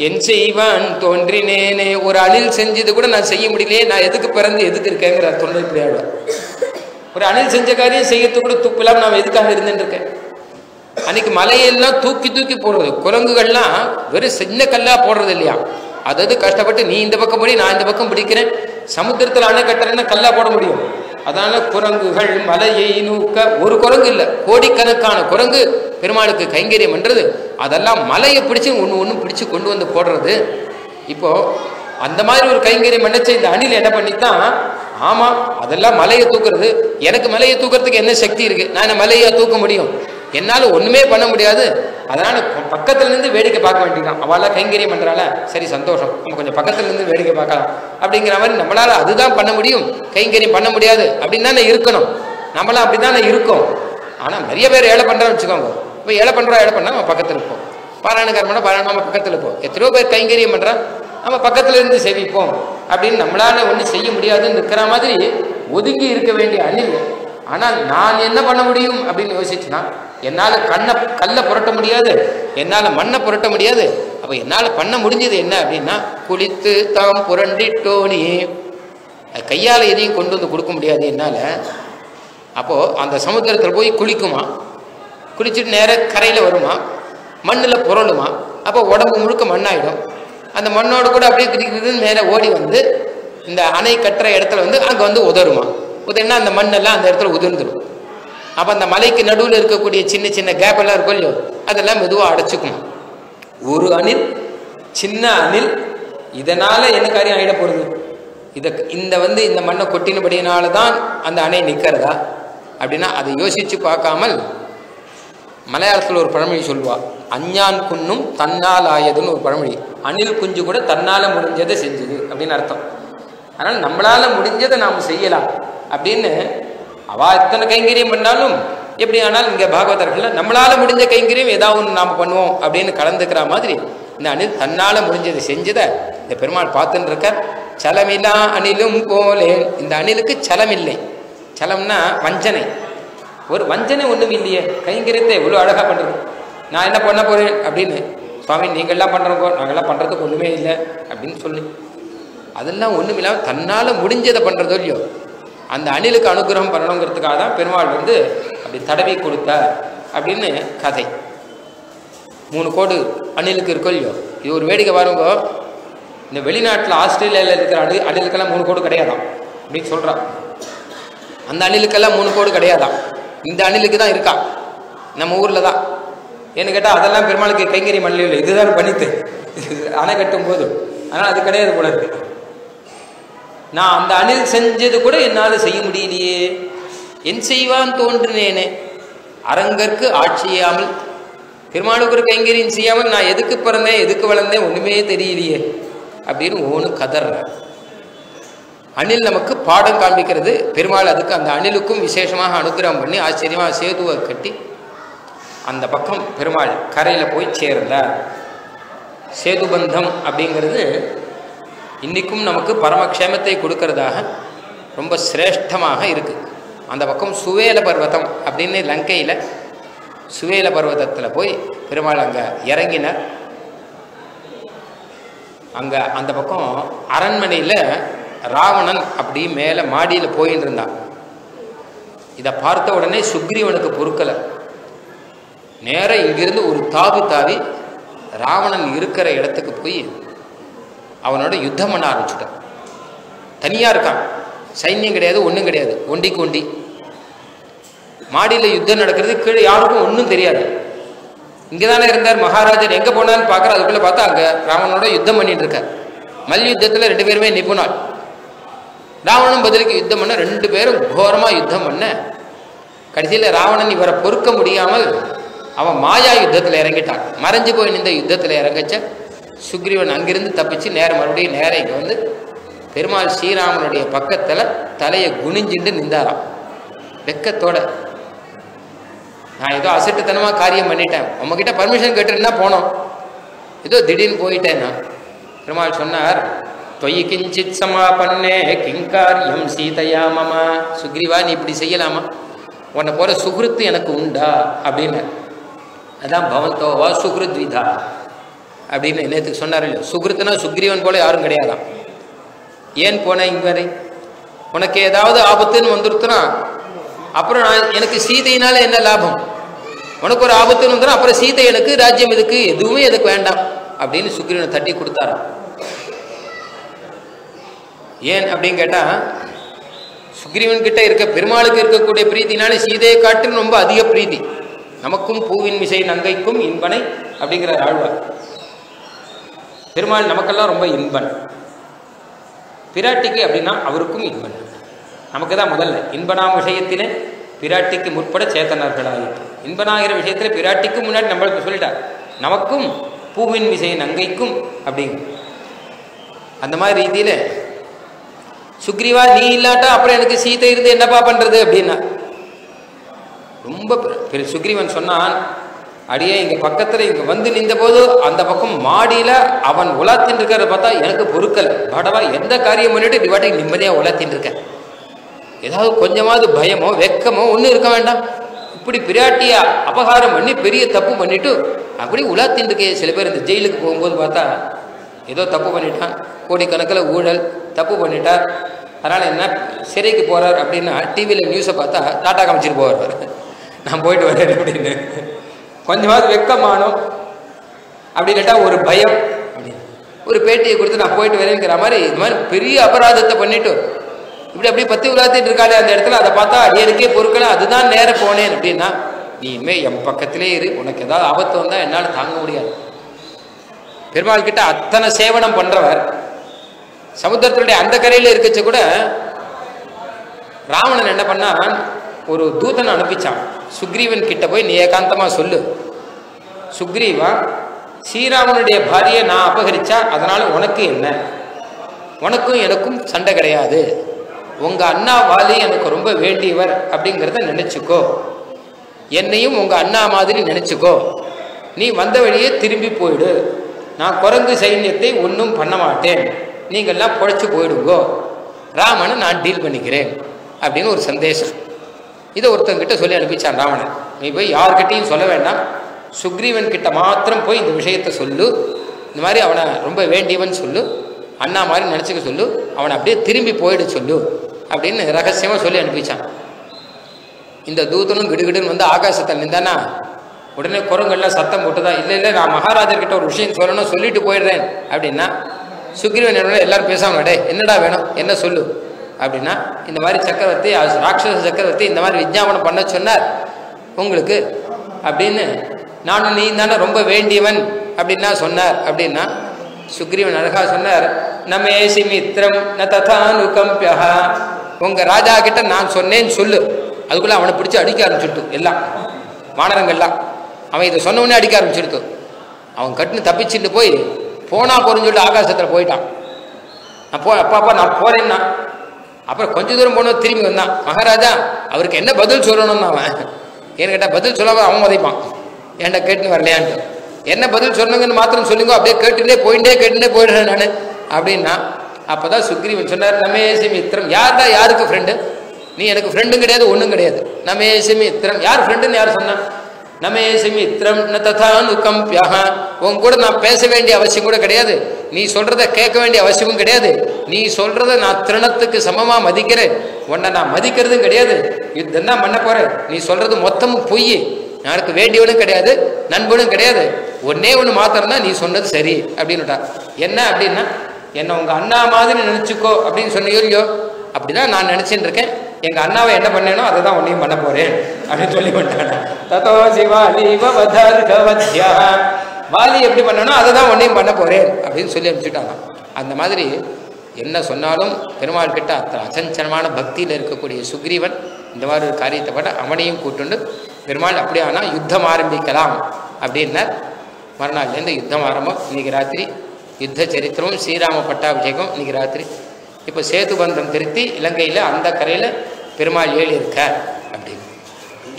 என் செய்வான் தோன்றினேனே. ஒரு அணில் செஞ்சது கூட நான் செய்ய முடியலையே. நான் எதுக்கு பிறந்து எதுக்கு இருக்கேங்கிற தொண்டை பிள்ளையாடுவார் ஒரு அணில் செஞ்ச காரியம் செய்யறது கூட துப்பில்லாம நான் எதுக்காக இருந்துட்டு இருக்கேன்? அன்னைக்கு மலையெல்லாம் தூக்கி தூக்கி போடுறது. குரங்குகள்லாம் வெறும் சின்ன கல்லா போடுறது இல்லையா? அதாவது கஷ்டப்பட்டு நீ இந்த பக்கம் போடி நான் இந்த பக்கம் பிடிக்கிறேன். சமுத்திரத்தில் அணை கட்டுறேன்னா கல்லா போட முடியும். அதனால குரங்குகள் மலையை நூக்க ஒரு குரங்கு இல்லை கோடிக்கணக்கான குரங்கு பெருமாளுக்கு கைங்கரியம் பண்றது அதெல்லாம் மலையை பிடிச்சு ஒன்று ஒன்று பிடிச்சு கொண்டு வந்து போடுறது. இப்போ அந்த மாதிரி ஒரு கைங்கரியம் பண்ணச்ச இந்த அணில் என்ன பண்ணித்தான் ஆமாம் அதெல்லாம் மலையை தூக்குறது. எனக்கு மலையை தூக்குறதுக்கு என்ன சக்தி இருக்கு? நான் மலையை தூக்க முடியும்? என்னால் ஒன்றுமே பண்ண முடியாது. அதனால் பக்கத்துலேருந்து வேடிக்கை பார்க்க வேண்டியதான் அவளால் கைங்கரியம் பண்ணுறாள சரி சந்தோஷம். நம்ம கொஞ்சம் பக்கத்துலேருந்து வேடிக்கை பார்க்கலாம். அப்படிங்கிற மாதிரி நம்மளால் அதுதான் பண்ண முடியும். கைங்கரியம் பண்ண முடியாது. அப்படின்னு தானே இருக்கணும். நம்மளாம் அப்படிதானே இருக்கோம். ஆனால் நிறைய பேர் ஏழை பண்ணுறான்னு வச்சுக்கோங்க. இப்போ ஏழை பண்ணுறோம் ஏழை பண்ணா நம்ம பக்கத்தில் இருப்போம். பாராயண கர்மனா பாராயணம் நம்ம பக்கத்தில் இருப்போம். எத்தனையோ பேர் கைங்கரியம் பண்ணுறான் நம்ம பக்கத்தில் இருந்து செவிப்போம் அப்படின்னு நம்மளால் ஒன்றும் செய்ய முடியாதுன்னு இருக்கிற மாதிரி ஒதுங்கி இருக்க வேண்டிய அணில் ஆனால் நான் என்ன பண்ண முடியும் அப்படின்னு யோசிச்சுன்னா என்னால் கண்ணை கல்லை புரட்ட முடியாது. என்னால் மண்ணை புரட்ட முடியாது. அப்போ என்னால் பண்ண முடிஞ்சது என்ன அப்படின்னா குளித்து தாம் புரண்டிட்டோனி. அது கையால் எதையும் கொண்டு வந்து கொடுக்க முடியாது என்னால். அப்போது அந்த சமுத்திரத்தில் போய் குளிக்குமா? குளிச்சுட்டு நேராக கரையில் வருமா? மண்ணில் புரளுமா? அப்போ உடம்பு முழுக்க மண்ணாயிடும். அந்த மண்ணோடு கூட அப்படியே கிரிக்கிறதுன்னு மேலே ஓடி வந்து இந்த அணை கட்டுற இடத்துல வந்து அங்கே வந்து உதருமா? உதறினா அந்த மண்ணெல்லாம் அந்த இடத்துல உதிர்ந்துடும் அப்போ அந்த மலைக்கு நடுவில் இருக்கக்கூடிய சின்ன சின்ன கேப் எல்லாம் இருக்கும் இல்லையோ? அதெல்லாம் மெதுவாக அடைச்சிக்குமா. ஒரு அணில் சின்ன அணில் இதனால என்ன காரியம் ஆகிட போகிறது இதை இந்த வந்து இந்த மண்ணை கொட்டினபடியினால தான் அந்த அணை நிற்கிறதா? அப்படின்னா அதை யோசித்து பார்க்காமல் மலையாளத்தில் ஒரு பழமொழி சொல்லுவா அஞ்ஞான் குன்னும் தன்னால் ஆயதுன்னு ஒரு பழமொழி. அணில் குஞ்சு கூட தன்னால் முடிஞ்சதை செஞ்சுது அப்படின்னு அர்த்தம். அதனால் நம்மளால் முடிஞ்சதை நாம் செய்யலாம் அப்படின்னு அவா எத்தனை கைங்கரியம் பண்ணாலும் எப்படி ஆனால் இங்கே பாகவதர்கள் நம்மளால் முடிஞ்ச கைங்கரியம் ஏதாவது ஒன்று நாம் பண்ணுவோம் அப்படின்னு கலந்துக்கிற மாதிரி இந்த அணில் தன்னால் முடிஞ்சதை செஞ்சதை இந்த பெருமாள் பார்த்துன்னு இருக்கார். சலமிலா அணிலும் போலே. இந்த அணிலுக்கு சலம் இல்லை சலம்னா வஞ்சனை. ஒரு வஞ்சனை ஒன்றும் இல்லையே. கைங்கரியத்தை எவ்வளோ அழகாக பண்ணுறது நான் என்ன பண்ண போகிறேன் அப்படின்னு சுவாமி நீங்கள்லாம் பண்ணுறோங்கோ நாங்கள்லாம் பண்ணுறதுக்கு ஒன்றுமே இல்லை அப்படின்னு சொல்லி. அதெல்லாம் ஒன்றும் இல்லாமல் தன்னால் முடிஞ்சதை பண்ணுறதோ இல்லையோ. அந்த அணிலுக்கு அனுகிரகம் பண்ணணுங்கிறதுக்காக தான் பெருமாள் வந்து அப்படி தடவி கொடுத்தார் அப்படின்னு கதை. மூணு கோடு அணிலுக்கு இருக்கோ இல்லையோ? இது ஒரு வேடிக்கை பாருங்க. இந்த வெளிநாட்டில் ஆஸ்திரேலியாவில் இருக்கிற அணி அணிலுக்கெல்லாம் மூணு கோடு கிடையாதான் அப்படின்னு சொல்கிறான் அந்த அணிலுக்கெல்லாம் மூணு கோடு கிடையாதான் இந்த அணிலுக்கு தான் இருக்கா. நம்ம ஊரில் தான். ஏன்னு கேட்டால் அதெல்லாம் பெருமாளுக்கு கைங்கறி மல்லியில் இல்லை. இதுதான் பண்ணித்து அணை கட்டும் போது ஆனால் அது கிடையாது போல இருக்குது நான் அந்த அணில் செஞ்சது கூட என்னால் செய்ய முடியலையே. என் செய்வான் தோன்றினேனே. அரங்கற்கு ஆட்சியாமல் பெருமாளுக்கு ஒரு கைங்கரியம் செய்யாமல் நான் எதுக்கு பிறந்தேன் எதுக்கு வளர்ந்தேன் ஒன்றுமே தெரியலையே. அப்படின்னு ஒன்று கதறேன் அணில் நமக்கு பாடம் காண்பிக்கிறது. பெருமாள் அதுக்கு அந்த அணிலுக்கும் விசேஷமாக அனுகிரகம் பண்ணி ஆச்சரியமாக சேதுவை கட்டி அந்த பக்கம் பெருமாள் கரையில் போய் சேர்ந்தார். சேதுபந்தம் அப்படிங்கிறது இன்றைக்கும் நமக்கு பரமக்ஷேமத்தை கொடுக்கறதாக ரொம்ப சிரேஷ்டமாக இருக்குது அந்த பக்கம் சுவேல பர்வதம் அப்படின்னு லங்கையில் சுவேல பர்வதத்தில் போய் பெருமாள் அங்கே இறங்கினார். அங்கே அந்த பக்கம் அரண்மனையில் ராவணன் அப்படி மேலே மாடியில் போயின்னு இருந்தான். இதை பார்த்த உடனே சுக்ரீவனுக்கு பொறுக்கலை. நேராக இங்கிருந்து ஒரு தாவி தாவி ராவணன் இருக்கிற இடத்துக்கு போய் அவனோட யுத்தம் பண்ண ஆரம்பிச்சுட்டான். தனியாக இருக்கான். சைன்யம் கிடையாது ஒன்றும் கிடையாது. ஒண்டிக்கு ஒண்டி மாடியில் யுத்தம் நடக்கிறது கீழே யாருக்கும் ஒன்றும் தெரியாது. இங்கே தானே இருந்தார் மகாராஜர். எங்கே போனான்னு பார்க்குற அதுக்குள்ளே பார்த்தா அங்கே ராவணனோட யுத்தம் பண்ணிட்டு இருக்கார். மல் யுத்தத்தில் ரெண்டு பேருமே நிபுணாள் ராவணன் பதிலுக்கு யுத்தம் பண்ண ரெண்டு பேரும் கோரமாக யுத்தம் பண்ண கடைசியில் ராவணன் இவரை பொறுக்க முடியாமல் அவன் மாயா யுத்தத்தில் இறங்கிட்டான். மறைஞ்சு போய் நின்ற யுத்தத்தில் இறங்கச்ச சுக்ரீவன் அங்கிருந்து தப்பிச்சு நேரம் மறுபடியும் நேரம் இங்கே வந்து பெருமாள் ஸ்ரீராமனுடைய பக்கத்தில் தலையை குனிஞ்சுட்டு நின்றாராம். வெக்கத்தோட நான் ஏதோ அசட்டுத்தனமாக காரியம் பண்ணிட்டேன். உங்ககிட்ட பர்மிஷன் கேட்டுருந்தா போனோம். ஏதோ திடீர்னு போயிட்டேன் நான். பெருமாள் சொன்னார் தொய் கிஞ்சித் சமாபன்னே கிங்காரியம் சீதையா மமா. சுக்ரீவா நீ இப்படி செய்யலாமா? உன்னை போல சுகிருத்து எனக்கு உண்டா? அப்படின்னு அதான் பவந்தோவா சுகிருத்விதா. அப்படின்னு நேற்றுக்கு சொன்னார் இல்லையோ? சுகிருத்தனா சுக்ரீவன் போல யாரும் கிடையாதான் ஏன் போனேன் இங்கே வரை? உனக்கு ஏதாவது ஆபத்துன்னு வந்துருத்துனா அப்புறம் நான் எனக்கு சீதையினால என்ன லாபம்? உனக்கு ஒரு ஆபத்துன்னு வந்துடும் அப்புறம் சீதை எனக்கு ராஜ்யம் இதுக்கு எதுவுமே எதுக்கு வேண்டாம் அப்படின்னு சுக்ரீவனை தட்டி கொடுத்தாராம். ஏன் அப்படின்னு கேட்டால் சுக்ரீவன் கிட்ட இருக்க பெருமாளுக்கு இருக்கக்கூடிய பிரீத்தினால சீதையை காட்டிலும் ரொம்ப அதிக பிரீதி நமக்கும் பூவின் மிசை நங்கைக்கும் இன்பனை அப்படிங்கிற ஆழ்வார். பெருமாள் நமக்கெல்லாம் ரொம்ப இன்பன். பிராட்டிக்கு அப்படின்னா அவருக்கும் இன்பன். நமக்கு தான் முதல்ல. இன்பனாம் விஷயத்திலே பிராட்டிக்கு முற்பட சேத்தனர்களாயிற்று. இன்பனாகிற விஷயத்தில் பிராட்டிக்கு முன்னாடி நம்மளுக்கு சொல்லிட்டார். நமக்கும் பூவின் விசை நங்கைக்கும் அப்படிங்க அந்த மாதிரி ரீதியில் சுக்ரீவா நீ இல்லாட்டா அப்புறம் எனக்கு சீத்தை இருந்து என்னப்பா பண்ணுறது அப்படின்னா ரொம்ப சுக்ரீவன் சொன்னான் அடியே இங்கே பக்கத்தில் இங்கே வந்து நின்றபோது அந்த பக்கம் மாடியில் அவன் உலாத்தின்னு இருக்கிறத பார்த்தா எனக்கு பொறுக்கலை. படவா எந்த காரியம் பண்ணிட்டு டிவாட்டி நிம்மதியாக உலாத்தின்னு இருக்கேன் ஏதாவது கொஞ்சமாவது பயமோ வெக்கமோ ஒன்றும் இருக்க வேண்டாம். இப்படி பிராட்டியா அபகாரம் பண்ணி பெரிய தப்பு பண்ணிட்டு அப்படி உலாத்தின்னு இருக்கே சில பேர் இந்த ஜெயிலுக்கு போகும்போது பார்த்தா ஏதோ தப்பு பண்ணிட்டான் கோடிக்கணக்கில் ஊழல் தப்பு பண்ணிட்டார் அதனால் என்ன சிறைக்கு போகிறார் அப்படின்னா டிவியில் நியூஸை பார்த்தா டாட்டா காமிச்சிட்டு போவார் நான் போயிட்டு வரேன் அப்படின்னு. கொஞ்சமாவது வெக்கமானோம். அப்படி இல்லாட்டா ஒரு பயம். ஒரு பேட்டியை கொடுத்து நான் போயிட்டு வரேங்கிற மாதிரி இது மாதிரி பெரிய அபராதத்தை பண்ணிட்டு இப்படி அப்படியே பத்தி உலாத்திட்டு இருக்காளே அந்த இடத்துல அதை பார்த்தா அடியனுக்கே பொறுக்கலாம் அதுதான் நேரம் போனேன். அப்படின்னா நீ இனிமே என் பக்கத்திலே இரு. உனக்கு ஏதாவது ஆபத்து வந்தால் என்னால் தாங்க முடியாது. பெருமாள் கிட்ட அத்தனை சேவனம் பண்றவர். சமுத்திரத்தினுடைய அந்த கரையில் இருக்கச்ச கூட ராவணன் என்ன பண்ணான்? ஒரு தூதனை அனுப்பிச்சான். சுக்ரீவன் கிட்ட போய் நீ ஏகாந்தமாக சொல்லு. சுக்ரீவா ஸ்ரீராமனுடைய பாரியை நான் அபகரிச்சா அதனால் உனக்கு என்ன? உனக்கும் எனக்கும் சண்டை கிடையாது. உங்கள் அண்ணா வாலி எனக்கு ரொம்ப வேண்டியவர் அப்படிங்கிறத நினச்சிக்கோ. என்னையும் உங்கள் அண்ணா மாதிரி நினச்சிக்கோ. நீ வந்த வழியே திரும்பி போயிடு. நான் குரங்கு சைன்யத்தை ஒன்றும் பண்ண மாட்டேன். நீங்கள்லாம் பொழைச்சி போயிடுங்கோ. ராமனை நான் டீல் பண்ணிக்கிறேன். அப்படின்னு ஒரு சந்தேசம். இதை ஒருத்தங்கிட்ட சொல்லி அனுப்பிச்சான் ராவணன். நீ போய் யார்கிட்டையும் சொல்ல வேண்டாம். சுக்ரீவன் கிட்ட மாத்திரம் போய் இந்த விஷயத்தை சொல்லு. இந்த மாதிரி அவனை ரொம்ப வேண்டியவன் சொல்லு. அண்ணா மாதிரி நினச்சிக்க சொல்லு. அவனை அப்படியே திரும்பி போயிட சொல்லு அப்படின்னு ரகசியமாக சொல்லி அனுப்பிச்சான். இந்த தூதனும் கிடுகிடுன்னு வந்து ஆகாசத்தில் நின்றானா? உடனே குரங்கள்லாம் சத்தம் போட்டுதான் இல்லை இல்லை நான் மகாராஜர்கிட்ட ஒரு விஷயம் சொல்லணும் சொல்லிட்டு போயிடுறேன். அப்படின்னா சுக்ரீவன் என்னோட எல்லாரும் பேசாமடே என்னடா வேணும்? என்ன சொல்லு? அப்படின்னா இந்த மாதிரி சக்கரவர்த்தி ராட்சச சக்கரவர்த்தி இந்த மாதிரி விஞ்ஞாபனம் பண்ண சொன்னார். உங்களுக்கு அப்படின்னு நானும் நீ தானே ரொம்ப வேண்டியவன் அப்படின்னா சொன்னார். அப்படின்னா சுக்ரீவன் அழகா சொன்னார் நம்ம ஏசி மித்திரம் ந ததானுகம்பியா உங்கள் ராஜா கிட்ட நான் சொன்னேன்னு சொல்லு. அதுக்குள்ளே அவனை பிடிச்சி அடிக்க ஆரம்பிச்சுட்டு எல்லாம். வானரங்கள்லாம். அவன் இதை சொன்ன அடிக்க ஆரம்பிச்சுடுத்து. அவன் கட்டுன்னு தப்பிச்சுட்டு போய் போனா போறேன்னு சொல்லிட்டு ஆகாசத்தில் போயிட்டான். நான் போ அப்பா அப்பா நான் போறேன்னா அப்புறம் கொஞ்ச தூரம் போனோம் திரும்பி வந்தான். மகாராஜா அவருக்கு என்ன பதில் சொல்லணும்னு அவன்? ஏன்னு கேட்டால் பதில் சொல்லாம அவன் உதைப்பான். ஏன்டா கேட்டுன்னு வரலையான்ட்டு. என்ன பதில் சொன்னங்கன்னு மாத்திரம் சொல்லுங்க அப்படியே கேட்டுட்டே போயிட்டே கேட்டுட்டே போயிடுறேன் நான். அப்படின்னா அப்பதான் சுக்ரீவன் சொன்னார் நமேசி மித்திரம் யார்டா யாருக்கு ஃப்ரெண்டு நீ எனக்கு ஃப்ரெண்டும் கிடையாது ஒன்றும் கிடையாது. நமேசி மித்திரம் யார் ஃப்ரெண்டுன்னு யார் சொன்னான் சொன்னா நமேசி மித்ரம் ந ததானுகம்பியா உன் கூட நான் பேச வேண்டிய அவசியம் கூட கிடையாது. நீ சொல்றத கேட்க வேண்டிய அவசியமும் கிடையாது. நீ சொல்றத நான் திருணத்துக்கு சமமா மதிக்கிறேன். உன்னை நான் மதிக்கிறதும் கிடையாது. யுத்தம் தான் பண்ண போறேன் நீ சொல்றது மொத்தமும் பொய். எனக்கு வேண்டியவனும் கிடையாது நண்பனும் கிடையாது. ஒன்னே ஒன்று மாத்திரம்தான் நீ சொன்னது சரி அப்படின்னுட்டா. என்ன அப்படின்னா என்னை உங்க அண்ணா மாதிரி நினைச்சுக்கோ அப்படின்னு சொன்னியோ இல்லையோ அப்படிதான் நான் நினைச்சிட்டு இருக்கேன். எங்கள் அண்ணாவை என்ன பண்ணேனோ அதை தான் உன்னையும் பண்ண போறேன் அப்படின்னு சொல்லி பண்ணிட்டாங்க ததோ சிவாலி வதர்கவத்யா வாலி எப்படி பண்ணனோ அதை தான் உன்னையும் பண்ண போறேன் அப்படின்னு சொல்லி அனுப்பிச்சுட்டாங்க. அந்த மாதிரி என்ன சொன்னாலும் பெருமாள் கிட்ட அத்தனை அச்சஞ்சனமான பக்தியில் இருக்கக்கூடிய சுக்ரீவன் இந்த மாதிரி ஒரு காரியத்தை பட்ட அவனையும் கூட்டுண்டு பெருமாள் அப்படியே ஆனால் யுத்தம் ஆரம்பிக்கலாம். அப்படின்னார். மறுநாள்லேருந்து யுத்தம் ஆரம்பம். இன்னைக்கு ராத்திரி யுத்த சரித்திரமும் ஸ்ரீராம பட்டாபிஷேகம். இன்னைக்கு ராத்திரி இப்போ சேது பந்தம் திருத்தி இலங்கையில் அந்த கரையில் பெருமாள் ஏழு இருக்கார் அப்படின்னு.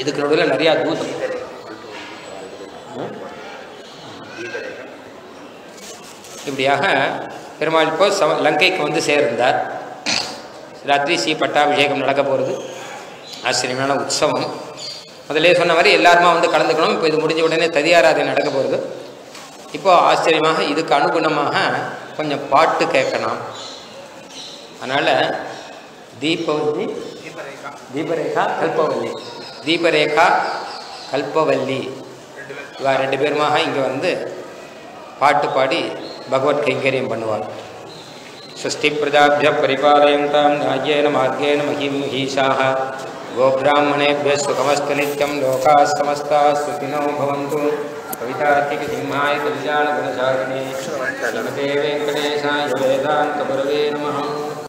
இதுக்கு நடுவில் நிறையா தூதம். இப்படியாக பெருமாள் இப்போ சம லங்கைக்கு வந்து சேர்ந்தார். ராத்திரி ஸ்ரீ பட்டாபிஷேகம் நடக்க போகிறது ஆச்சரியமான உற்சவம். முதலே சொன்ன மாதிரி எல்லாருமா வந்து கலந்துக்கணும். இப்போ இது முடிஞ்ச உடனே ததியாராதனை நடக்க போகிறது இப்போது ஆச்சரியமாக இதுக்கு அனுகுணமாக கொஞ்சம் பாட்டு கேட்கலாம். அதனால் தீபவல்லி தீபரேகா கல்பவல்லி தீபரேகா கல்பவல்லி இவா ரெண்டு பேருமாக இங்கே வந்து பாட்டு பாடி பகவத் கைங்கரியம் பண்ணுவார் स्वस्ति प्रजाभ्य परिपालयन्तां न्याय्येन मार्गेण महीं महीषाः गोब्राह्मणेभ्यः सुखमस्तु नित्यं लोकाः समस्ताः सुखिनो भवन्तु कवितार्किकसिंहाय कल्याणगुणशालिने श्रीमते वेङ्कटेशाय वेदान्तगुरवे नमः